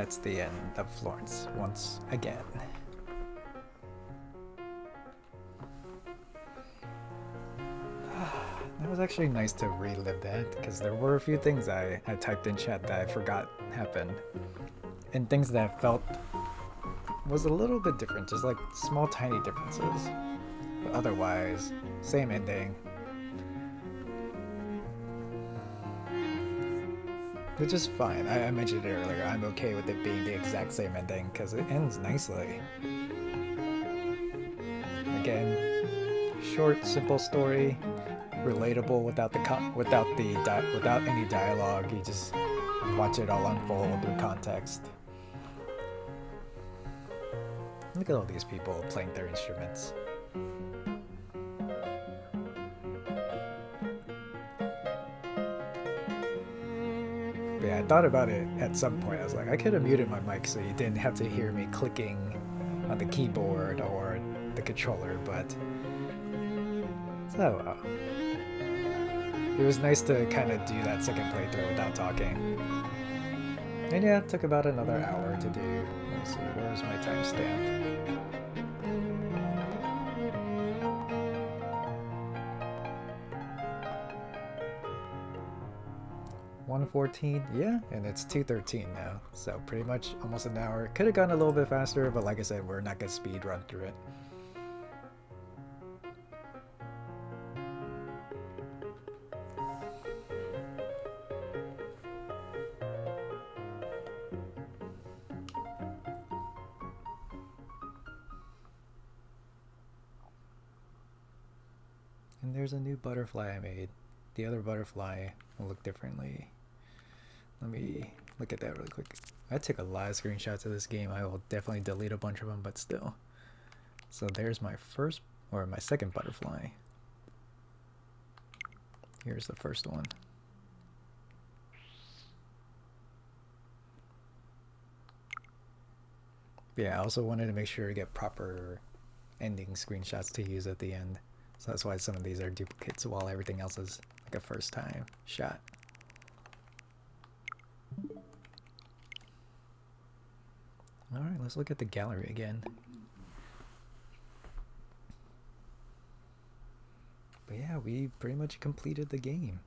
that's the end of Florence once again. That was actually nice to relive that because there were a few things I, I typed in chat that I forgot happened and things that I felt was a little bit different, just like small tiny differences. But otherwise, same ending. Which is fine. I, I mentioned it earlier. I'm okay with it being the exact same ending because it ends nicely. Again, short, simple story, relatable without the without the without any dialogue. You just watch it all unfold through context. Look at all these people playing their instruments. Thought about it at some point. I was like, I could have muted my mic so you didn't have to hear me clicking on the keyboard or the controller, but so uh, it was nice to kind of do that second playthrough without talking. And yeah, it took about another hour to do. Let's see, where's my timestamp? 114 yeah and it's 213 now so pretty much almost an hour could have gone a little bit faster but like i said we're not gonna speed run through it And there's a new butterfly I made. The other butterfly will look differently. Let me look at that really quick. I took a lot of screenshots of this game. I will definitely delete a bunch of them, but still. So there's my first, or my second butterfly. Here's the first one. But yeah, I also wanted to make sure to get proper ending screenshots to use at the end. So that's why some of these are duplicates while everything else is like a first time shot. Alright, let's look at the gallery again. But yeah, we pretty much completed the game.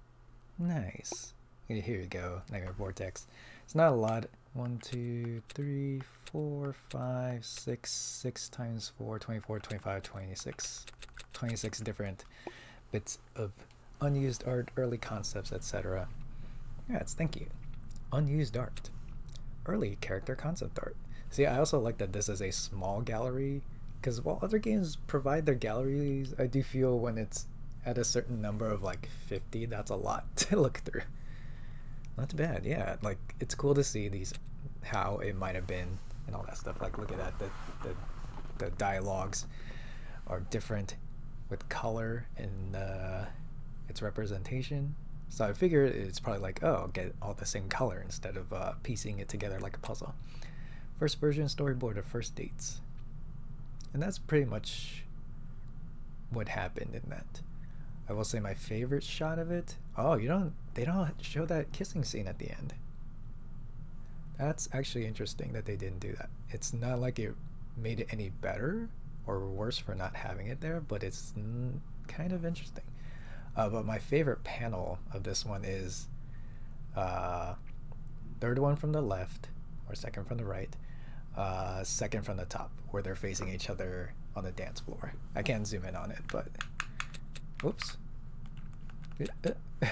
Nice. Here you go, Nightmare Vortex. It's not a lot. One, two, three, four, five, six, six times four, 24, 25, 26. 26 different bits of unused art, early concepts, etc. Yes, thank you. Unused art. Early character concept art. See, I also like that this is a small gallery because while other games provide their galleries, I do feel when it's at a certain number of like 50, that's a lot to look through. Not bad, yeah. Like it's cool to see these how it might have been and all that stuff. Like look at that, the the, the dialogues are different with color and uh, its representation. So I figured it's probably like, oh, I'll get all the same color instead of uh, piecing it together like a puzzle. First version storyboard of First Dates. And that's pretty much what happened in that. I will say my favorite shot of it. Oh, you don't they don't show that kissing scene at the end. That's actually interesting that they didn't do that. It's not like it made it any better or worse for not having it there, but it's kind of interesting. Uh, but my favorite panel of this one is uh, third one from the left or second from the right uh, second from the top, where they're facing each other on the dance floor. I can't zoom in on it, but oops.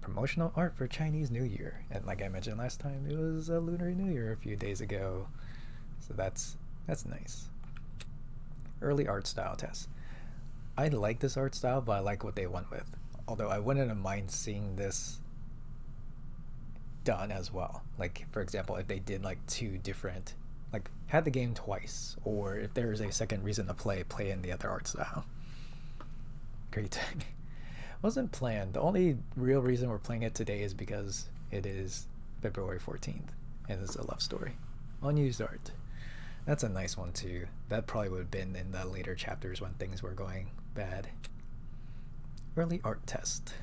Promotional art for Chinese New Year, and like I mentioned last time, it was a Lunar New Year a few days ago, so that's that's nice. Early art style test. I like this art style, but I like what they went with. Although I wouldn't mind seeing this done as well. Like for example, if they did like two different, like had the game twice, or if there is a second reason to play, play in the other art style. Great. Wasn't planned. The only real reason we're playing it today is because it is February 14th and it's a love story. Unused art. That's a nice one too. That probably would have been in the later chapters when things were going bad. Early art test.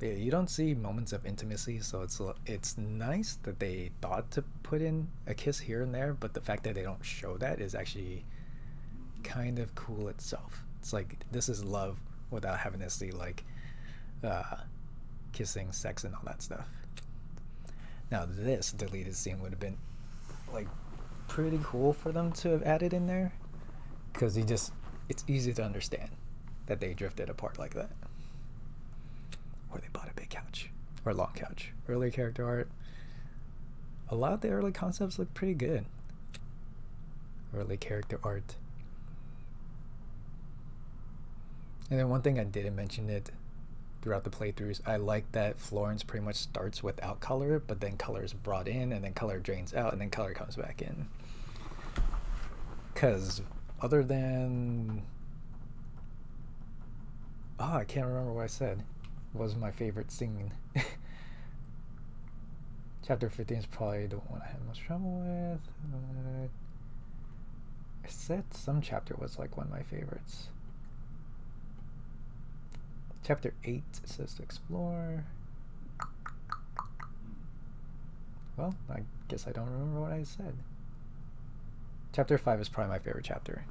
yeah, you don't see moments of intimacy, so it's it's nice that they thought to put in a kiss here and there, but the fact that they don't show that is actually kind of cool itself. It's like this is love without having to see like uh, kissing, sex, and all that stuff. Now this deleted scene would have been like pretty cool for them to have added in there, because you just it's easy to understand that they drifted apart like that or they bought a big couch or a long couch. Early character art. A lot of the early concepts look pretty good. Early character art. And then one thing I didn't mention it throughout the playthroughs, I like that Florence pretty much starts without color, but then color is brought in, and then color drains out, and then color comes back in. Because other than. Oh, I can't remember what I said was my favorite scene. Chapter 15 is probably the one I had most trouble with. I said some chapter was like one of my favorites. Chapter 8 says to explore. Well, I guess I don't remember what I said. Chapter 5 is probably my favorite chapter.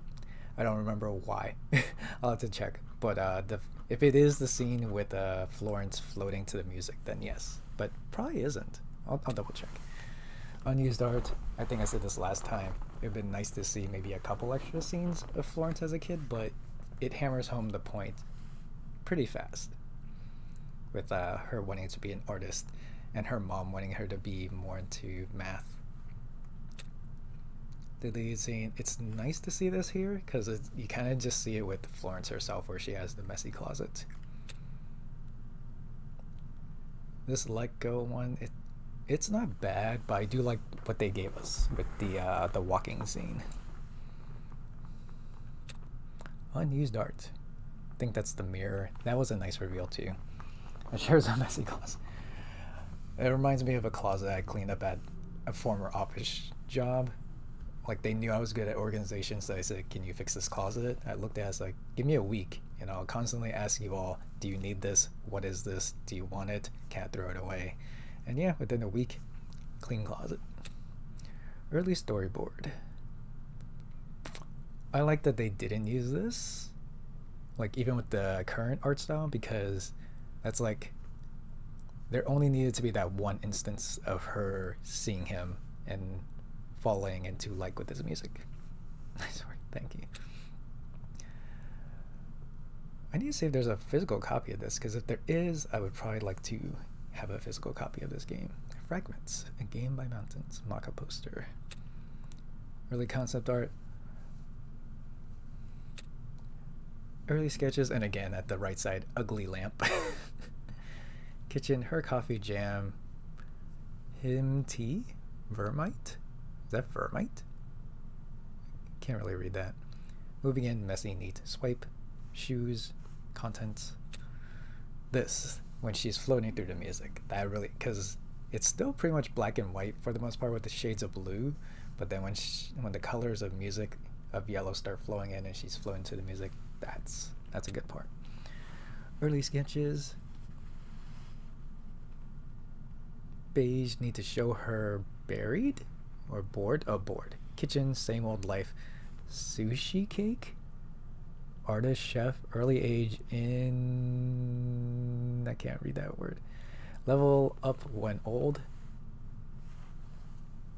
I don't remember why. I'll have to check. But uh, the if it is the scene with uh, Florence floating to the music, then yes. But probably isn't. I'll, I'll double check. Unused art. I think I said this last time. It'd been nice to see maybe a couple extra scenes of Florence as a kid, but it hammers home the point pretty fast. With uh, her wanting to be an artist and her mom wanting her to be more into math the scene. It's nice to see this here because you kind of just see it with Florence herself, where she has the messy closet. This let go one, it it's not bad, but I do like what they gave us with the uh, the walking scene. Unused art. I think that's the mirror. That was a nice reveal too. It shares a messy closet. It reminds me of a closet I cleaned up at a former office job like they knew I was good at organization, so I said, "Can you fix this closet?" I looked at it, like, "Give me a week, and I'll constantly ask you all, do you need this? What is this? Do you want it? Can't throw it away." And yeah, within a week, clean closet. Early storyboard. I like that they didn't use this, like even with the current art style, because that's like there only needed to be that one instance of her seeing him and falling into like with his music. Sorry, thank you. I need to see if there's a physical copy of this, because if there is, I would probably like to have a physical copy of this game. Fragments, a game by Mountains, mock-up poster. Early concept art. Early sketches, and again at the right side, ugly lamp. Kitchen, her coffee jam. Him tea? Vermite? That Vermite? Can't really read that. Moving in, messy, neat. Swipe, shoes, contents. This, when she's floating through the music. That really, because it's still pretty much black and white for the most part with the shades of blue. But then when she, when the colors of music of yellow start flowing in and she's flowing to the music, that's that's a good part. Early sketches. Beige need to show her buried or board? Oh, board. Kitchen, same old life. Sushi cake? Artist, chef, early age in. I can't read that word. Level up when old.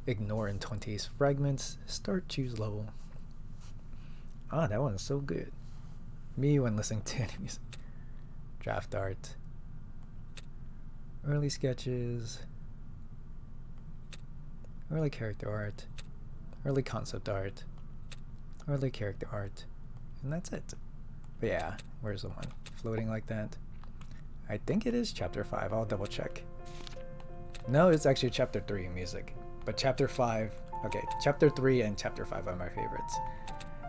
Ignore in 20s. Fragments. Start, choose level. Ah, that one's so good. Me when listening to enemies. Draft art. Early sketches early character art, early concept art, early character art, and that's it. But yeah, where's the one floating like that? I think it is chapter 5, I'll double check. No, it's actually chapter 3 music. But chapter 5, okay, chapter 3 and chapter 5 are my favorites.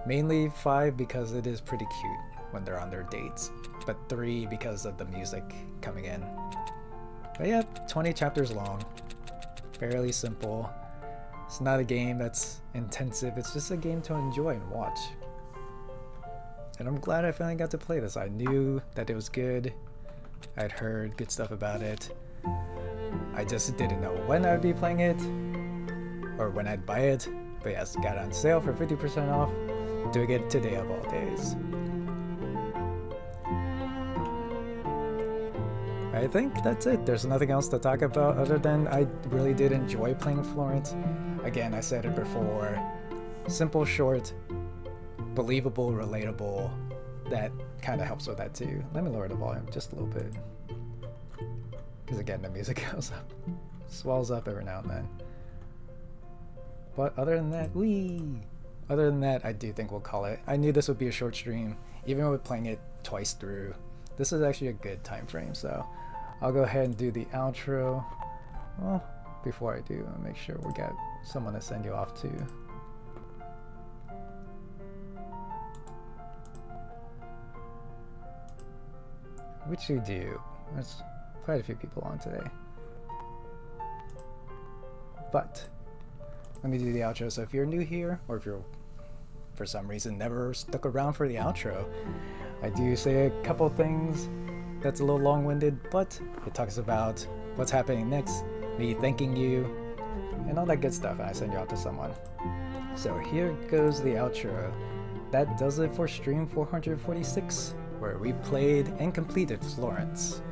Mainly 5 because it is pretty cute when they're on their dates, but 3 because of the music coming in. But yeah, 20 chapters long, fairly simple. It's not a game that's intensive, it's just a game to enjoy and watch. And I'm glad I finally got to play this. I knew that it was good. I'd heard good stuff about it. I just didn't know when I'd be playing it or when I'd buy it. But yes, got on sale for 50% off. Doing it today of all days. I think that's it. There's nothing else to talk about other than I really did enjoy playing Florence. Again, I said it before. Simple, short, believable, relatable. That kind of helps with that too. Let me lower the volume just a little bit. Because again, the music goes up. Swells up every now and then. But other than that, wee. Other than that, I do think we'll call it. I knew this would be a short stream, even with playing it twice through. This is actually a good time frame, so I'll go ahead and do the outro. Well, before I do, I'll make sure we got someone to send you off to. Which we do. There's quite a few people on today. But let me do the outro. So if you're new here, or if you're for some reason never stuck around for the outro, I do say a couple things that's a little long-winded, but it talks about what's happening next, me thanking you, and all that good stuff, and I send you out to someone. So here goes the outro. That does it for stream 446, where we played and completed Florence.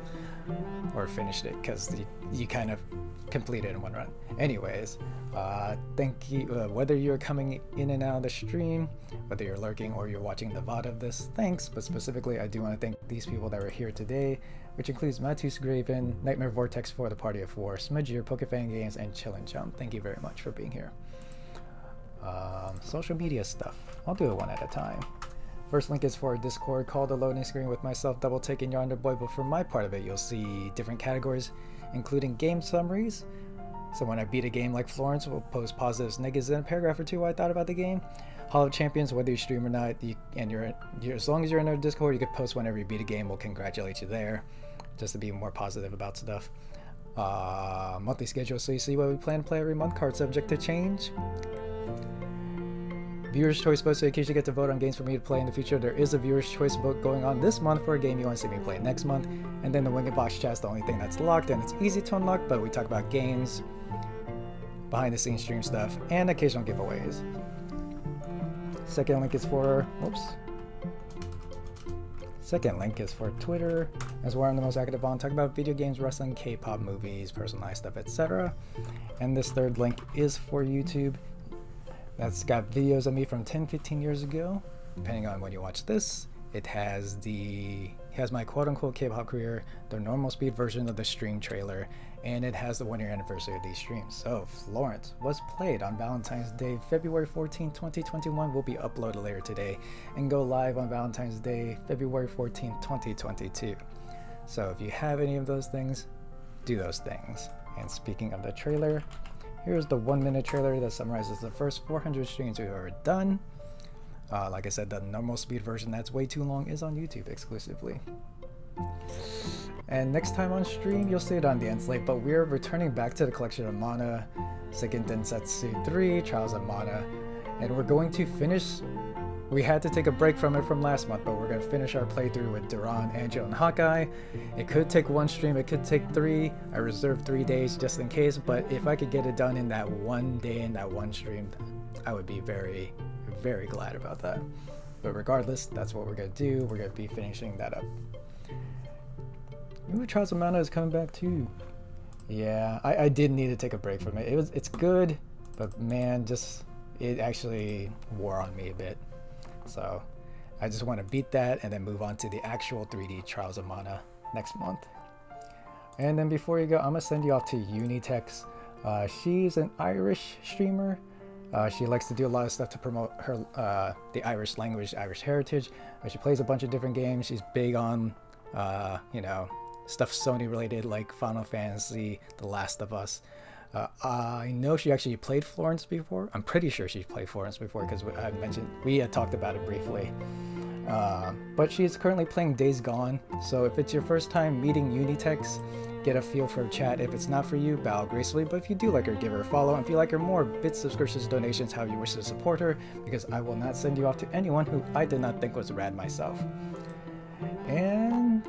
Or finished it, because you, kind of completed in one run. Anyways, uh, thank you. Uh, whether you're coming in and out of the stream, whether you're lurking or you're watching the VOD of this, thanks. But specifically, I do want to thank these people that were here today, which includes Matus Graven, Nightmare Vortex for the Party of Four, Smudgier, Pokefan Games, and Chill and Jump. Thank you very much for being here. Um, social media stuff. I'll do it one at a time. First link is for a Discord called the loading screen with myself double taking Yonder Boy, but for my part of it, you'll see different categories, including game summaries, so when I beat a game like Florence, we'll post positives, negatives, in a paragraph or two I thought about the game. Hall of Champions, whether you stream or not, you, and you're, you're, as long as you're in our Discord, you can post whenever you beat a game. We'll congratulate you there, just to be more positive about stuff. Uh, monthly schedule, so you see what we plan to play every month. Card subject to change. Viewer's Choice vote, so in case you get to vote on games for me to play in the future, there is a Viewer's Choice vote going on this month for a game you want to see me play next month. And then the WingedVoX chat is the only thing that's locked, and it's easy to unlock, but we talk about games, behind the scenes stream stuff, and occasional giveaways. Second link is for, oops. Second link is for Twitter, as where I'm the most active on, talking about video games, wrestling, K-pop movies, personalized stuff, etc. And this third link is for YouTube. That's got videos of me from 10, 15 years ago, depending on when you watch this. It has the has my quote-unquote K-pop career, the normal speed version of the stream trailer, and it has the one year anniversary of these streams. So Florence was played on Valentine's Day, February 14, 2021 will be uploaded later today and go live on Valentine's Day, February 14, 2022. So if you have any of those things, do those things. And speaking of the trailer, here's the one minute trailer that summarizes the first 400 streams we've ever done. Uh, like I said, the normal speed version that's way too long is on YouTube exclusively. And next time on stream, you'll see it on the end slate, but we're returning back to the collection of Mana, Seiken Densetsu 3, Trials of Mana, and we're going to finish. We had to take a break from it from last month, but we're going to finish our playthrough with Duran, Angel, and Hawkeye. It could take one stream, it could take three. I reserved three days just in case, but if I could get it done in that one day in that one stream, I would be very, very glad about that. But regardless, that's what we're going to do. We're going to be finishing that up. Ooh, Trials is coming back too. Yeah, I, I did need to take a break from it. It was it's good, but man, just it actually wore on me a bit. So I just want to beat that and then move on to the actual 3D Trials of Mana next month. And then before you go, I'm gonna send you off to Unitex. Uh, she's an Irish streamer. Uh, she likes to do a lot of stuff to promote her uh, the Irish language, Irish heritage. she plays a bunch of different games. She's big on, uh, you know, stuff Sony related like Final Fantasy, The Last of Us. Uh, I know she actually played Florence before. I'm pretty sure she played Florence before because I mentioned we had talked about it briefly. Uh, but she's currently playing Days Gone. So if it's your first time meeting Unitex, get a feel for her chat. If it's not for you, bow gracefully. But if you do like her, give her a follow. And if you like her more, bits, subscriptions, donations, however you wish to support her, because I will not send you off to anyone who I did not think was rad myself. And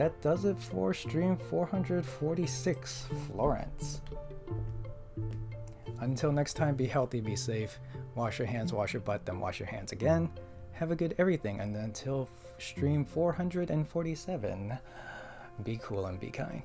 that does it for stream 446 Florence. Until next time, be healthy, be safe, wash your hands, wash your butt, then wash your hands again. Have a good everything, and until stream 447, be cool and be kind.